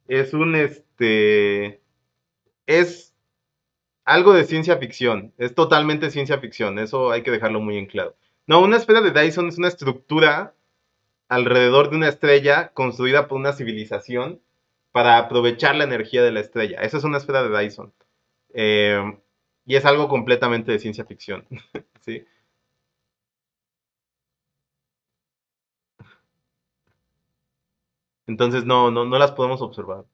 es un este es algo de ciencia ficción. Es totalmente ciencia ficción. Eso hay que dejarlo muy en claro. No, una esfera de Dyson es una estructura alrededor de una estrella construida por una civilización para aprovechar la energía de la estrella. Esa es una esfera de Dyson. Eh, y es algo completamente de ciencia ficción. ¿sí? Entonces no, no, no las podemos observar.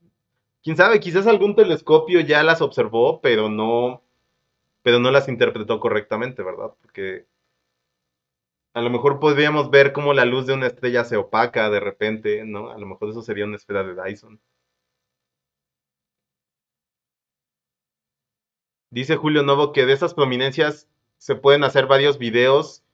Quién sabe, quizás algún telescopio ya las observó, pero no, pero no las interpretó correctamente, ¿verdad? Porque a lo mejor podríamos ver cómo la luz de una estrella se opaca de repente, ¿no? A lo mejor eso sería una esfera de Dyson. Dice Julio Novo que de esas prominencias se pueden hacer varios videos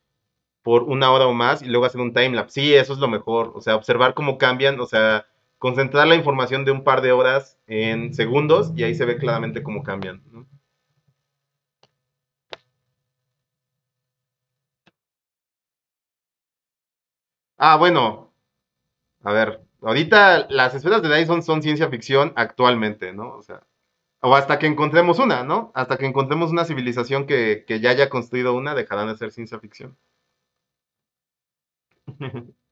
por una hora o más y luego hacer un timelapse. Sí, eso es lo mejor. O sea, observar cómo cambian, o sea, concentrar la información de un par de horas en segundos y ahí se ve claramente cómo cambian. Ah, bueno, a ver, ahorita las esferas de Dyson son ciencia ficción actualmente, ¿no? O sea, o hasta que encontremos una, ¿no? Hasta que encontremos una civilización que, que ya haya construido una, dejarán de ser ciencia ficción.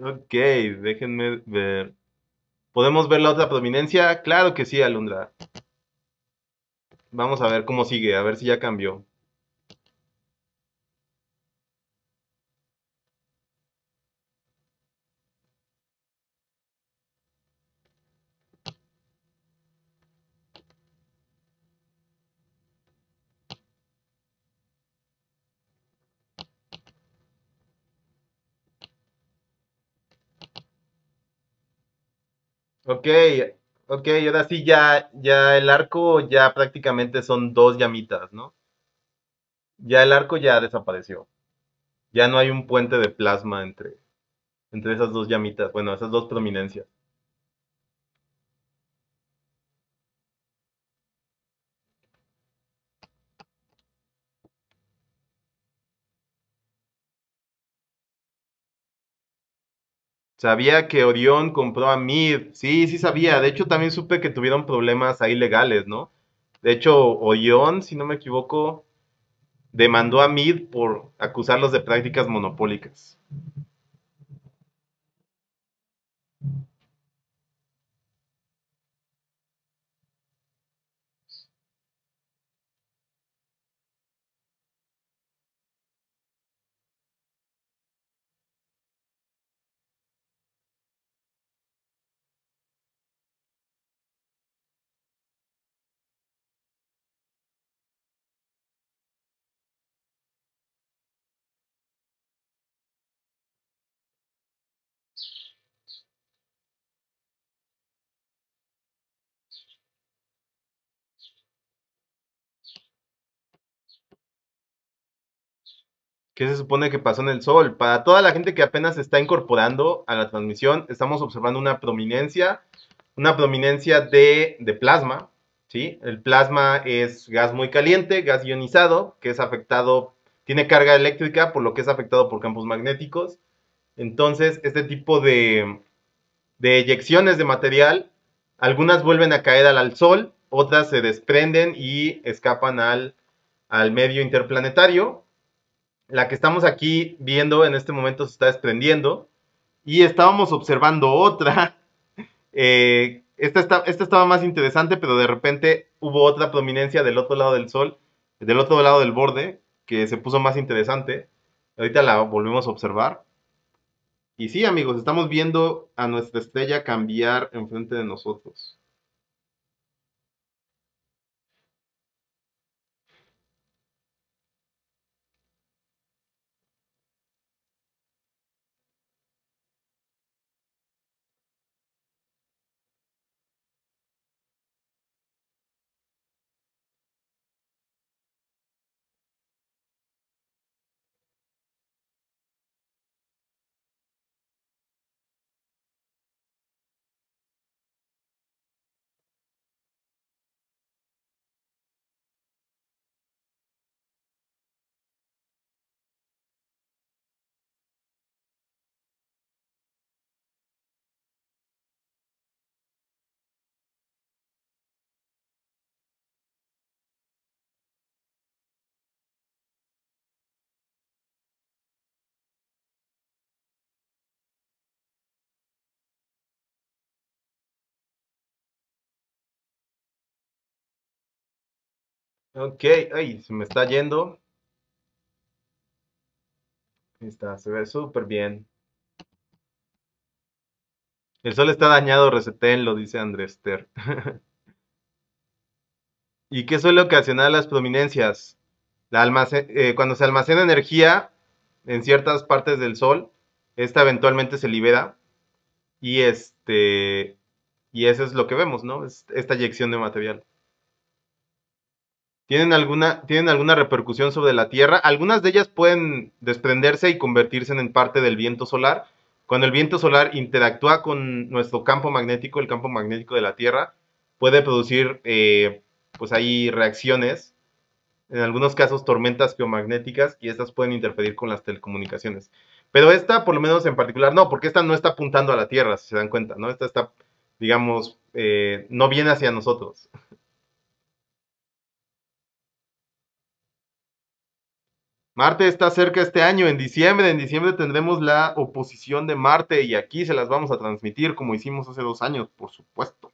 Ok, déjenme ver. ¿Podemos ver la otra prominencia? Claro que sí, Alundra. Vamos a ver cómo sigue, a ver si ya cambió. Ok, ok, ahora sí ya, ya el arco ya prácticamente son dos llamitas, ¿no? Ya el arco ya desapareció. Ya no hay un puente de plasma entre, entre esas dos llamitas, bueno, esas dos prominencias. Sabía que Orión compró a Mid. Sí, sí sabía. De hecho, también supe que tuvieron problemas ahí legales, ¿no? De hecho, Orión, si no me equivoco, demandó a Mid por acusarlos de prácticas monopólicas. ¿Qué se supone que pasó en el Sol? Para toda la gente que apenas se está incorporando a la transmisión, estamos observando una prominencia, una prominencia de, de plasma, ¿sí? El plasma es gas muy caliente, gas ionizado, que es afectado, tiene carga eléctrica, por lo que es afectado por campos magnéticos. Entonces, este tipo de, de eyecciones de material, algunas vuelven a caer al, al Sol, otras se desprenden y escapan al, al medio interplanetario la que estamos aquí viendo en este momento se está desprendiendo y estábamos observando otra. Eh, esta, esta, estaba más interesante, pero de repente hubo otra prominencia del otro lado del sol, del otro lado del borde, que se puso más interesante. Ahorita la volvemos a observar. Y sí, amigos, estamos viendo a nuestra estrella cambiar enfrente de nosotros. Ok, ay, se me está yendo. Ahí está, se ve súper bien. El sol está dañado, lo dice Andrés Ter. ¿Y qué suele ocasionar las prominencias? La eh, cuando se almacena energía en ciertas partes del sol, esta eventualmente se libera y este y eso es lo que vemos, ¿no? esta eyección de material. ¿Tienen alguna, ¿Tienen alguna repercusión sobre la Tierra? Algunas de ellas pueden desprenderse y convertirse en parte del viento solar. Cuando el viento solar interactúa con nuestro campo magnético, el campo magnético de la Tierra, puede producir eh, pues hay reacciones, en algunos casos tormentas geomagnéticas, y estas pueden interferir con las telecomunicaciones. Pero esta, por lo menos en particular, no, porque esta no está apuntando a la Tierra, si se dan cuenta, ¿no? Esta está, digamos, eh, no viene hacia nosotros. Marte está cerca este año, en diciembre. En diciembre tendremos la oposición de Marte y aquí se las vamos a transmitir como hicimos hace dos años, por supuesto.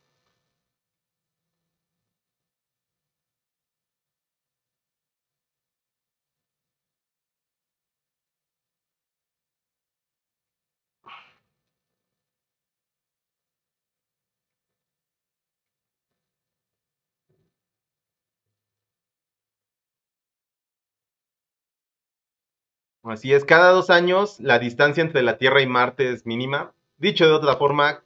Así es, cada dos años la distancia entre la Tierra y Marte es mínima. Dicho de otra forma,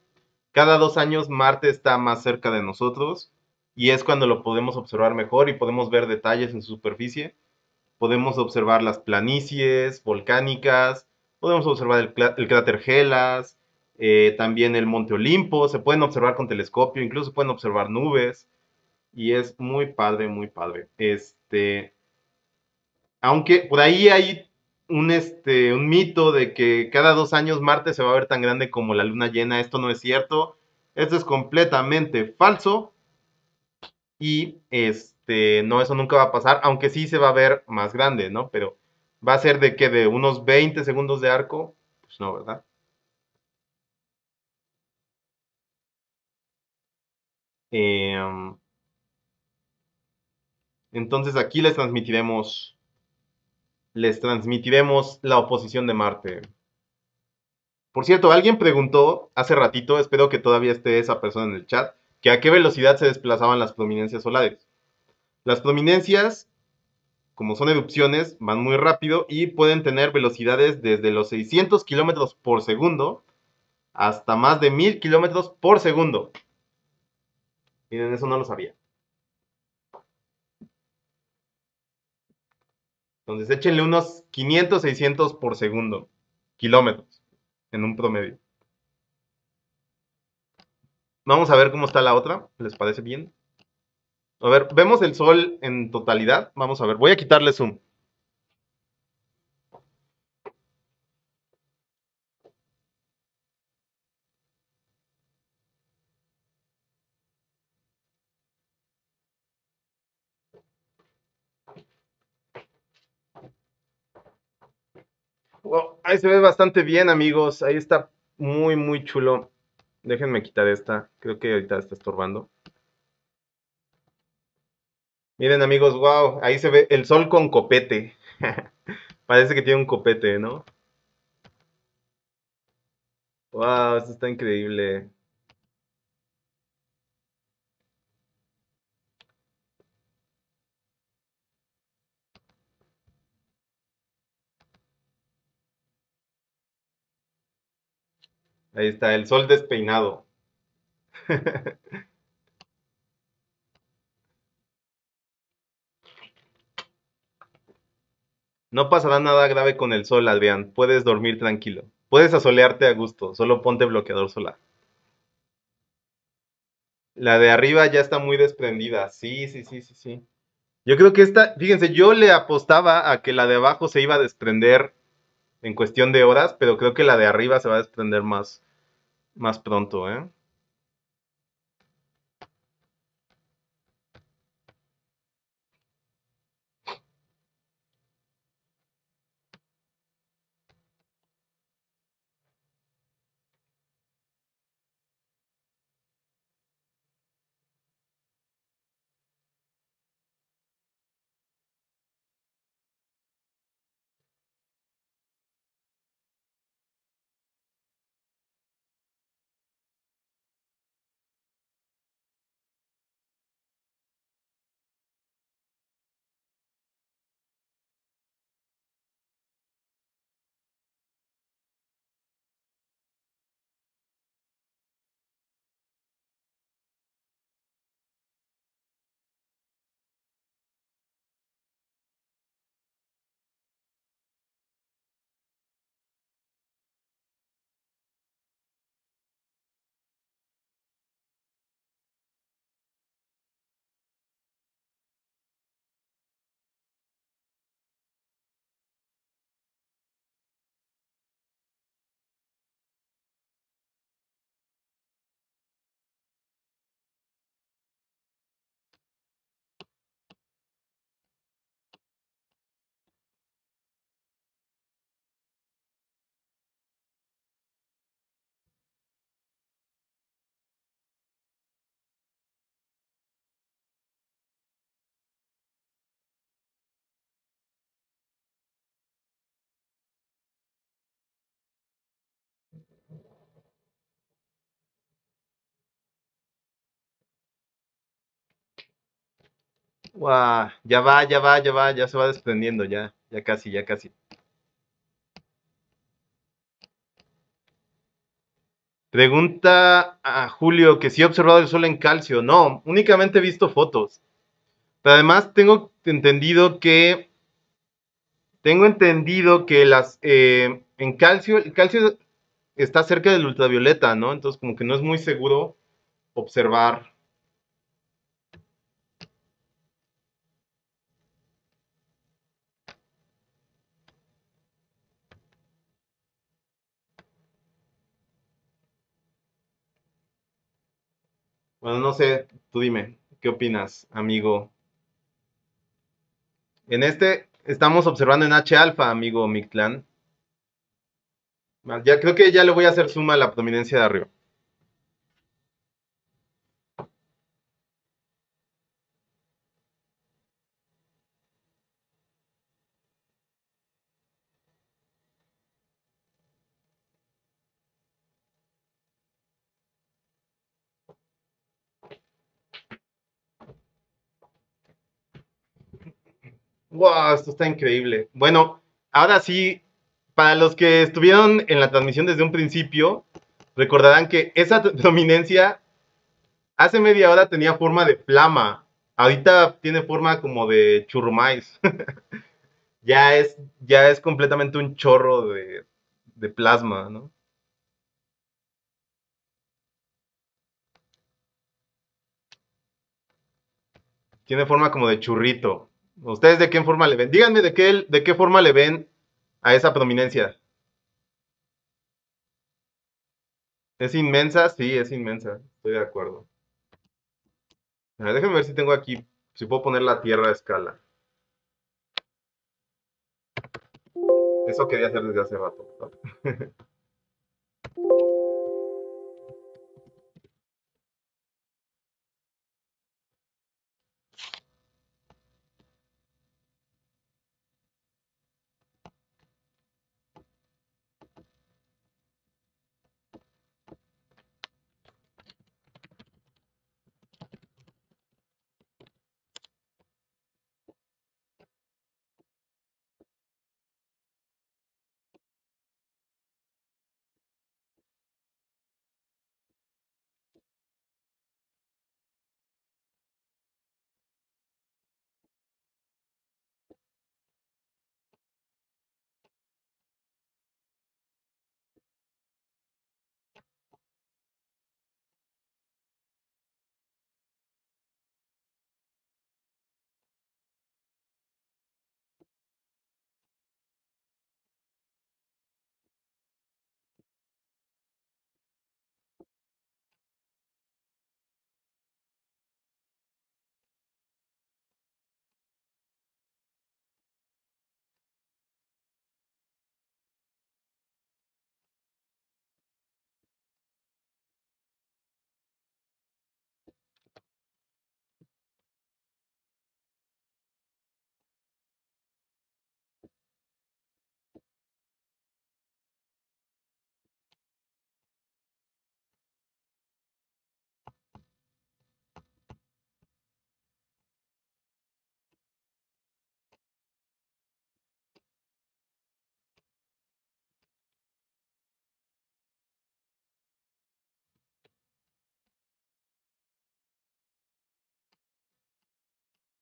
cada dos años Marte está más cerca de nosotros y es cuando lo podemos observar mejor y podemos ver detalles en su superficie. Podemos observar las planicies volcánicas, podemos observar el, cráter Gelas, eh, también el Monte Olimpo, se pueden observar con telescopio, incluso pueden observar nubes y es muy padre, muy padre. Este, aunque por ahí hay un, este, un mito de que cada dos años Marte se va a ver tan grande como la luna llena. Esto no es cierto. Esto es completamente falso. Y este, no, eso nunca va a pasar, aunque sí se va a ver más grande, ¿no? Pero va a ser de que de unos 20 segundos de arco, pues no, ¿verdad? Em, entonces aquí les transmitiremos les transmitiremos la oposición de Marte. Por cierto, alguien preguntó hace ratito, espero que todavía esté esa persona en el chat, que a qué velocidad se desplazaban las prominencias solares. Las prominencias, como son erupciones, van muy rápido y pueden tener velocidades desde los 600 kilómetros por segundo hasta más de 1000 kilómetros por segundo. Miren, eso no lo sabía. Entonces échenle unos 500, 600 por segundo, kilómetros, en un promedio. Vamos a ver cómo está la otra, ¿les parece bien? A ver, vemos el sol en totalidad. Vamos a ver, voy a quitarle zoom. Ahí se ve bastante bien, amigos. Ahí está muy, muy chulo. Déjenme quitar esta. Creo que ahorita está estorbando. Miren, amigos, wow. Ahí se ve el sol con copete. Parece que tiene un copete, ¿no? Wow, esto está increíble. Ahí está, el sol despeinado. No pasará nada grave con el sol, Adrián. Puedes dormir tranquilo. Puedes asolearte a gusto. Solo ponte bloqueador solar. La de arriba ya está muy desprendida. Sí, sí, sí, sí, sí. Yo creo que esta, fíjense, yo le apostaba a que la de abajo se iba a desprender en cuestión de horas, pero creo que la de arriba se va a desprender más, más pronto, ¿eh? Guau, ya va, ya va, ya va, ya se va desprendiendo, ya, ya casi, ya casi. Pregunta a Julio que si he observado el sol en calcio. No, únicamente he visto fotos. Pero además tengo entendido que tengo entendido que las eh, en calcio, el calcio está cerca del ultravioleta, ¿no? Entonces como que no es muy seguro observar. Bueno, no sé, tú dime, ¿qué opinas, amigo? En este estamos observando en H alfa, amigo Mictlán. Ya creo que ya le voy a hacer suma a la prominencia de arriba. Wow, esto está increíble. Bueno, ahora sí, para los que estuvieron en la transmisión desde un principio, recordarán que esa prominencia hace media hora tenía forma de flama. Ahorita tiene forma como de churrumais. ya, es, ya es completamente un chorro de plasma, ¿no? Tiene forma como de churrito. ¿Ustedes de qué forma le ven? Díganme de qué, de qué forma le ven a esa prominencia. ¿Es inmensa? Sí, es inmensa. Estoy de acuerdo. Déjenme ver si tengo aquí, si puedo poner la Tierra a escala. Eso quería hacer desde hace rato.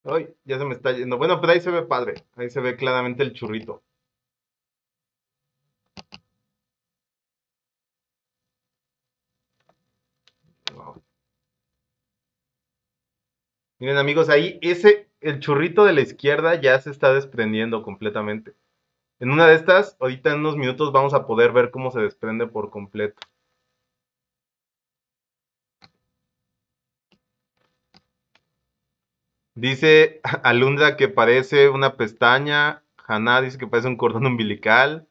Ay, ya se me está yendo. Bueno, pero ahí se ve padre. Ahí se ve claramente el churrito. Miren amigos, ahí ese, el churrito de la izquierda ya se está desprendiendo completamente. En una de estas, ahorita en unos minutos vamos a poder ver cómo se desprende por completo. Dice Alundra que parece una pestaña. Haná dice que parece un cordón umbilical.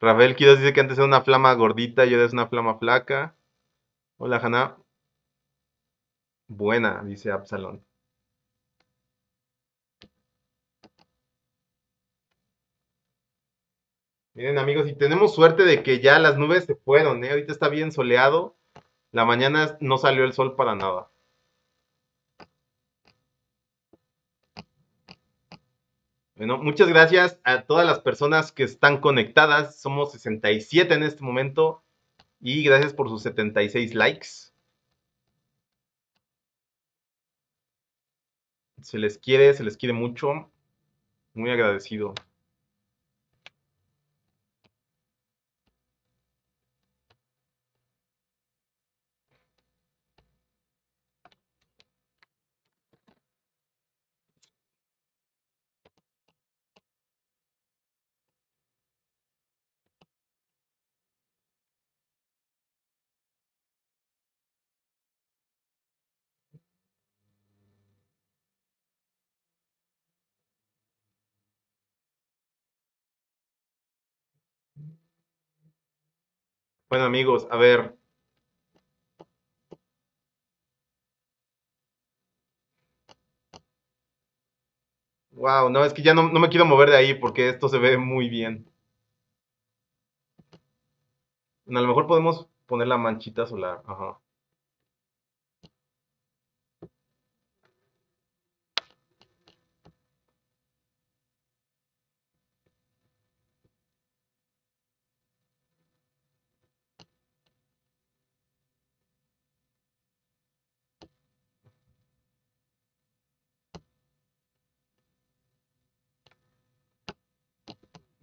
Rafael Quiroz dice que antes era una flama gordita y ahora es una flama flaca. Hola, Haná. Buena, dice Absalón. Miren amigos, y tenemos suerte de que ya las nubes se fueron, ¿eh? Ahorita está bien soleado. La mañana no salió el sol para nada. Bueno, muchas gracias a todas las personas que están conectadas. Somos 67 en este momento. Y gracias por sus 76 likes. Se les quiere, se les quiere mucho. Muy agradecido. Bueno, amigos, a ver. Wow, no, es que ya no, me quiero mover de ahí porque esto se ve muy bien. A lo mejor podemos poner la manchita solar. Ajá.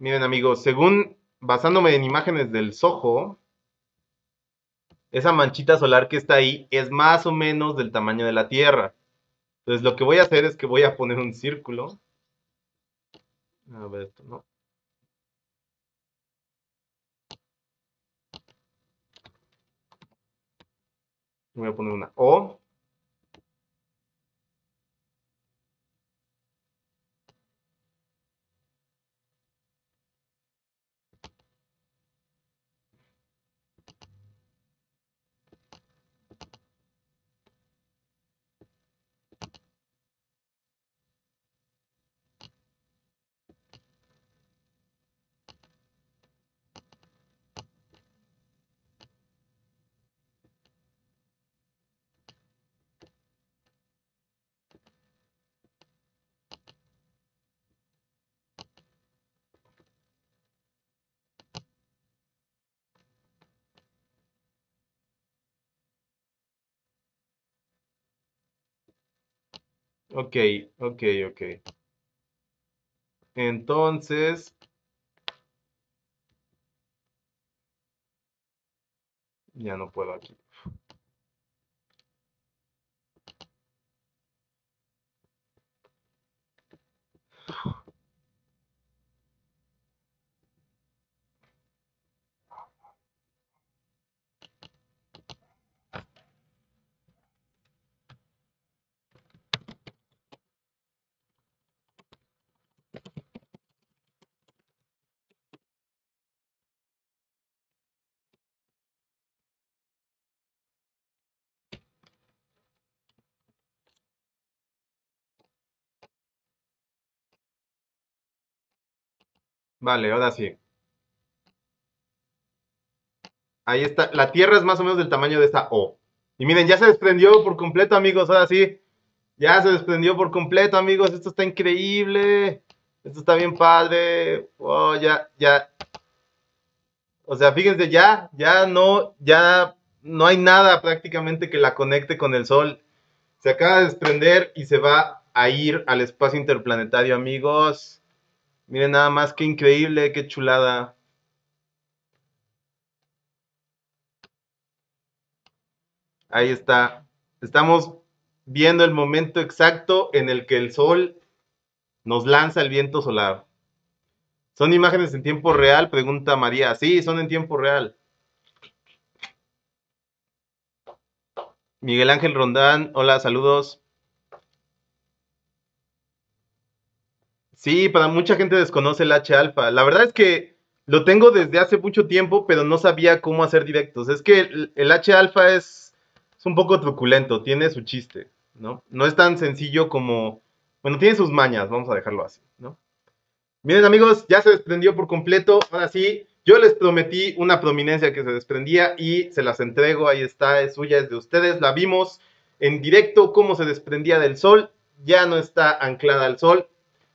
Miren amigos, según basándome en imágenes del Soho, esa manchita solar que está ahí es más o menos del tamaño de la Tierra. Entonces lo que voy a hacer es que voy a poner un círculo. A ver esto, ¿no? Voy a poner una O. Ok, ok, ok. Entonces, ya no puedo aquí. Vale, ahora sí. Ahí está. La Tierra es más o menos del tamaño de esta O. Y miren, ya se desprendió por completo, amigos. Ahora sí. Ya se desprendió por completo, amigos. Esto está increíble. Esto está bien padre. Oh, ya, ya. O sea, fíjense, ya, ya no, ya no hay nada prácticamente que la conecte con el Sol. Se acaba de desprender y se va a ir al espacio interplanetario, amigos. Miren nada más, qué increíble, qué chulada. Ahí está. Estamos viendo el momento exacto en el que el sol nos lanza el viento solar. ¿Son imágenes en tiempo real? Pregunta María. Sí, son en tiempo real. Miguel Ángel Rondán, hola, saludos. Sí, para mucha gente desconoce el H-alfa. La verdad es que lo tengo desde hace mucho tiempo, pero no sabía cómo hacer directos. Es que el, H-alfa es, es, un poco truculento, tiene su chiste, ¿no? No es tan sencillo como... Bueno, tiene sus mañas, vamos a dejarlo así, ¿no? Miren amigos, ya se desprendió por completo. Ahora sí, yo les prometí una prominencia que se desprendía y se las entrego. Ahí está, es suya, es de ustedes. La vimos en directo, cómo se desprendía del sol. Ya no está anclada al sol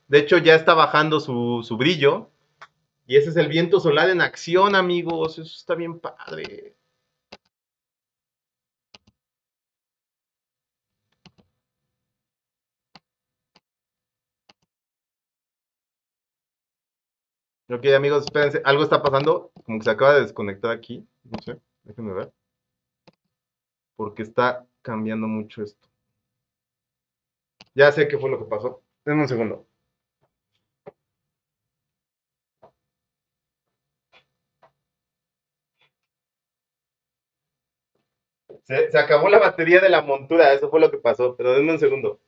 De hecho, ya está bajando su, su brillo. Y ese es el viento solar en acción, amigos. Eso está bien padre. Ok, amigos, espérense. Algo está pasando. Como que se acaba de desconectar aquí. No sé. Déjenme ver. Porque está cambiando mucho esto. Ya sé qué fue lo que pasó. Denme un segundo. Se, se, acabó la batería de la montura, eso fue lo que pasó, pero denme un segundo.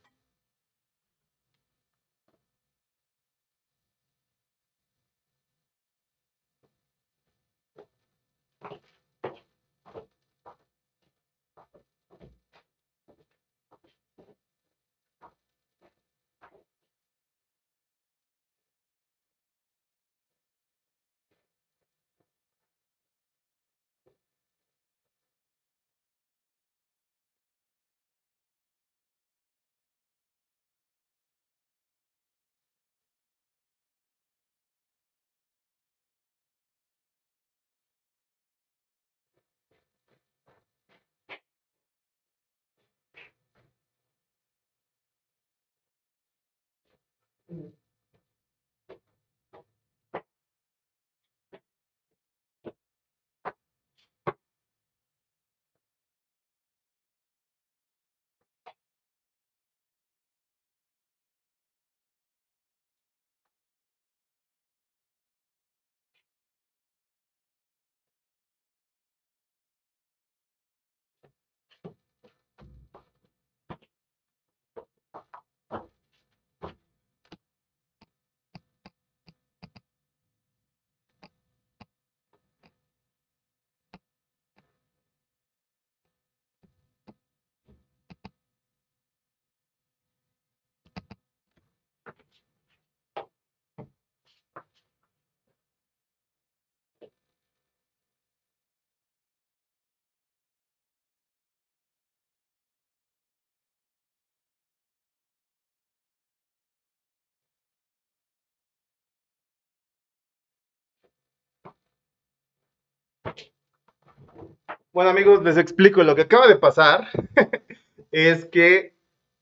Bueno amigos, les explico. Lo que acaba de pasar es que,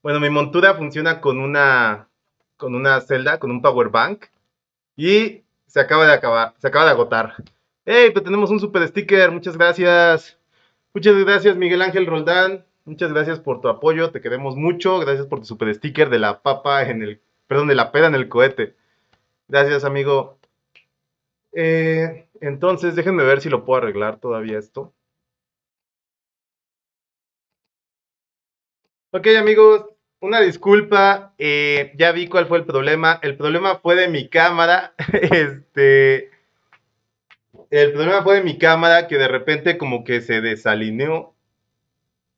bueno, mi montura funciona con una, con una celda, con un power bank. Y se acaba de acabar, se acaba de agotar. ¡Hey! Pues tenemos un super sticker. Muchas gracias. Muchas gracias, Miguel Ángel Roldán. Muchas gracias por tu apoyo. Te queremos mucho. Gracias por tu super sticker de la papa en el, perdón, de la pera en el cohete. Gracias, amigo. Eh, entonces, déjenme ver si lo puedo arreglar todavía esto. Ok, amigos, una disculpa. Eh, ya vi cuál fue el problema. El problema fue de mi cámara. este. El problema fue de mi cámara que de repente como que se desalineó.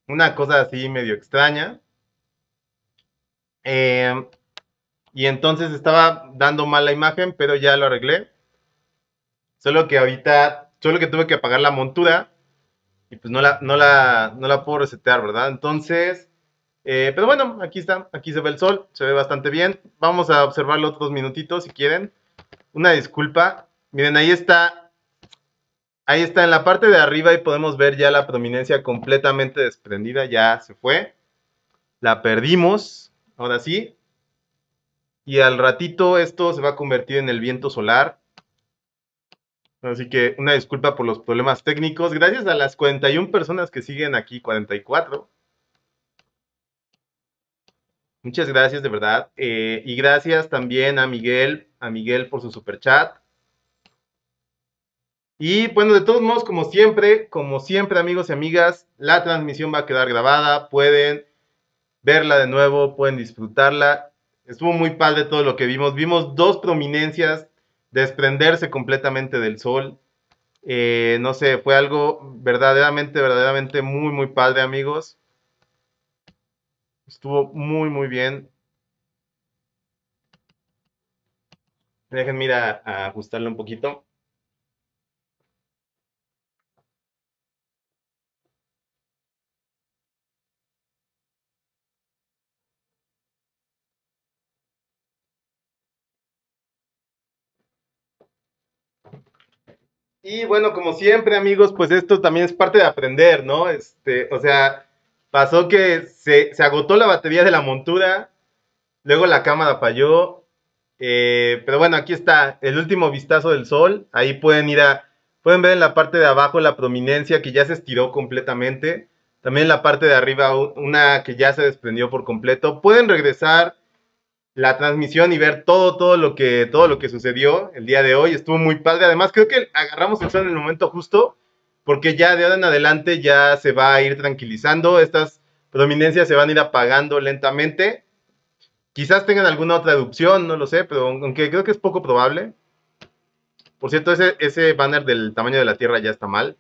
Una cosa así medio extraña. Eh, y entonces estaba dando mal la imagen, pero ya lo arreglé. Solo que ahorita, solo que tuve que apagar la montura. Y pues no la, no la, no la puedo resetear, ¿verdad? Entonces, eh, pero bueno, aquí está, aquí se ve el sol, se ve bastante bien. Vamos a observarlo otros minutitos si quieren. Una disculpa. Miren, ahí está. Ahí está en la parte de arriba y podemos ver ya la prominencia completamente desprendida. Ya se fue. La perdimos. Ahora sí. Y al ratito esto se va a convertir en el viento solar. Así que una disculpa por los problemas técnicos. Gracias a las 41 personas que siguen aquí, 44. Muchas gracias, de verdad. Eh, y gracias también a Miguel, a Miguel por su super chat. Y bueno, de todos modos, como siempre, como siempre, amigos y amigas, la transmisión va a quedar grabada. Pueden verla de nuevo, pueden disfrutarla. Estuvo muy padre todo lo que vimos. Vimos dos prominencias desprenderse completamente del sol. Eh, no sé, fue algo verdaderamente, verdaderamente muy, muy padre, amigos. Estuvo muy, muy bien. Déjenme ir a, a ajustarlo un poquito. Y bueno, como siempre, amigos, pues esto también es parte de aprender, ¿no? Este, o sea, pasó que se, se agotó la batería de la montura, luego la cámara falló, eh, pero bueno, aquí está el último vistazo del sol. Ahí pueden ir a, pueden ver en la parte de abajo la prominencia que ya se estiró completamente. También en la parte de arriba una que ya se desprendió por completo. Pueden regresar la transmisión y ver todo, todo lo que, todo lo que sucedió el día de hoy. Estuvo muy padre. Además, creo que agarramos el sol en el momento justo, porque ya de ahora en adelante ya se va a ir tranquilizando. Estas prominencias se van a ir apagando lentamente. Quizás tengan alguna otra erupción, no lo sé, pero aunque creo que es poco probable. Por cierto, ese, ese banner del tamaño de la Tierra ya está mal.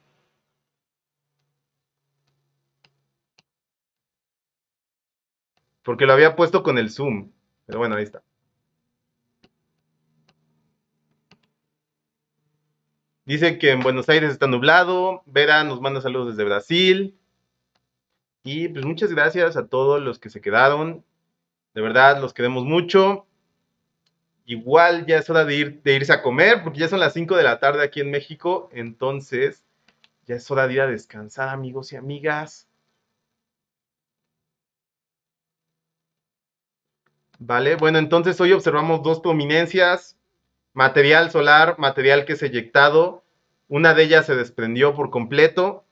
Porque lo había puesto con el zoom. Pero bueno, ahí está. Dice que en Buenos Aires está nublado. Vera nos manda saludos desde Brasil. Y pues muchas gracias a todos los que se quedaron. De verdad, los queremos mucho. Igual ya es hora de, ir, de irse a comer, porque ya son las 5 de la tarde aquí en México. Entonces, ya es hora de ir a descansar, amigos y amigas. Vale, bueno, entonces hoy observamos dos prominencias, material solar, material que es eyectado, una de ellas se desprendió por completo,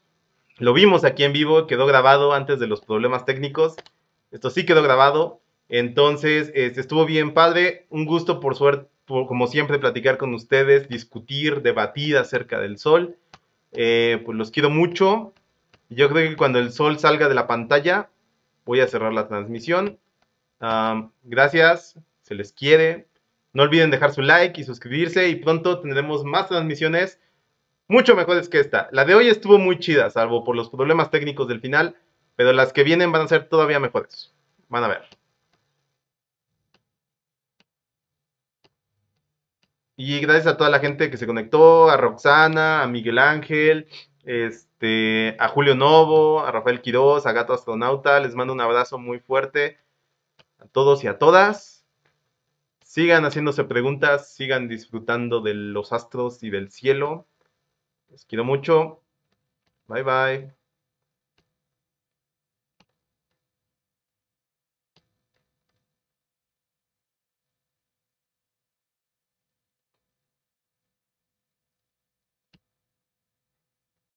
lo vimos aquí en vivo, quedó grabado antes de los problemas técnicos, esto sí quedó grabado, entonces este, estuvo bien padre, un gusto por suerte, como siempre, platicar con ustedes, discutir, debatir acerca del sol, eh, pues los quiero mucho, yo creo que cuando el sol salga de la pantalla voy a cerrar la transmisión. Gracias, se les quiere. No olviden dejar su like y suscribirse y pronto tendremos más transmisiones mucho mejores que esta. La de hoy estuvo muy chida, salvo por los problemas técnicos del final, pero las que vienen van a ser todavía mejores. Van a ver. Y gracias a toda la gente que se conectó, a Roxana, a Miguel Ángel, este, a Julio Novo, a Rafael Quiroz, a Gato Astronauta. Les mando un abrazo muy fuerte a todos y a todas. Sigan haciéndose preguntas, sigan disfrutando de los astros y del cielo. Les quiero mucho. Bye bye.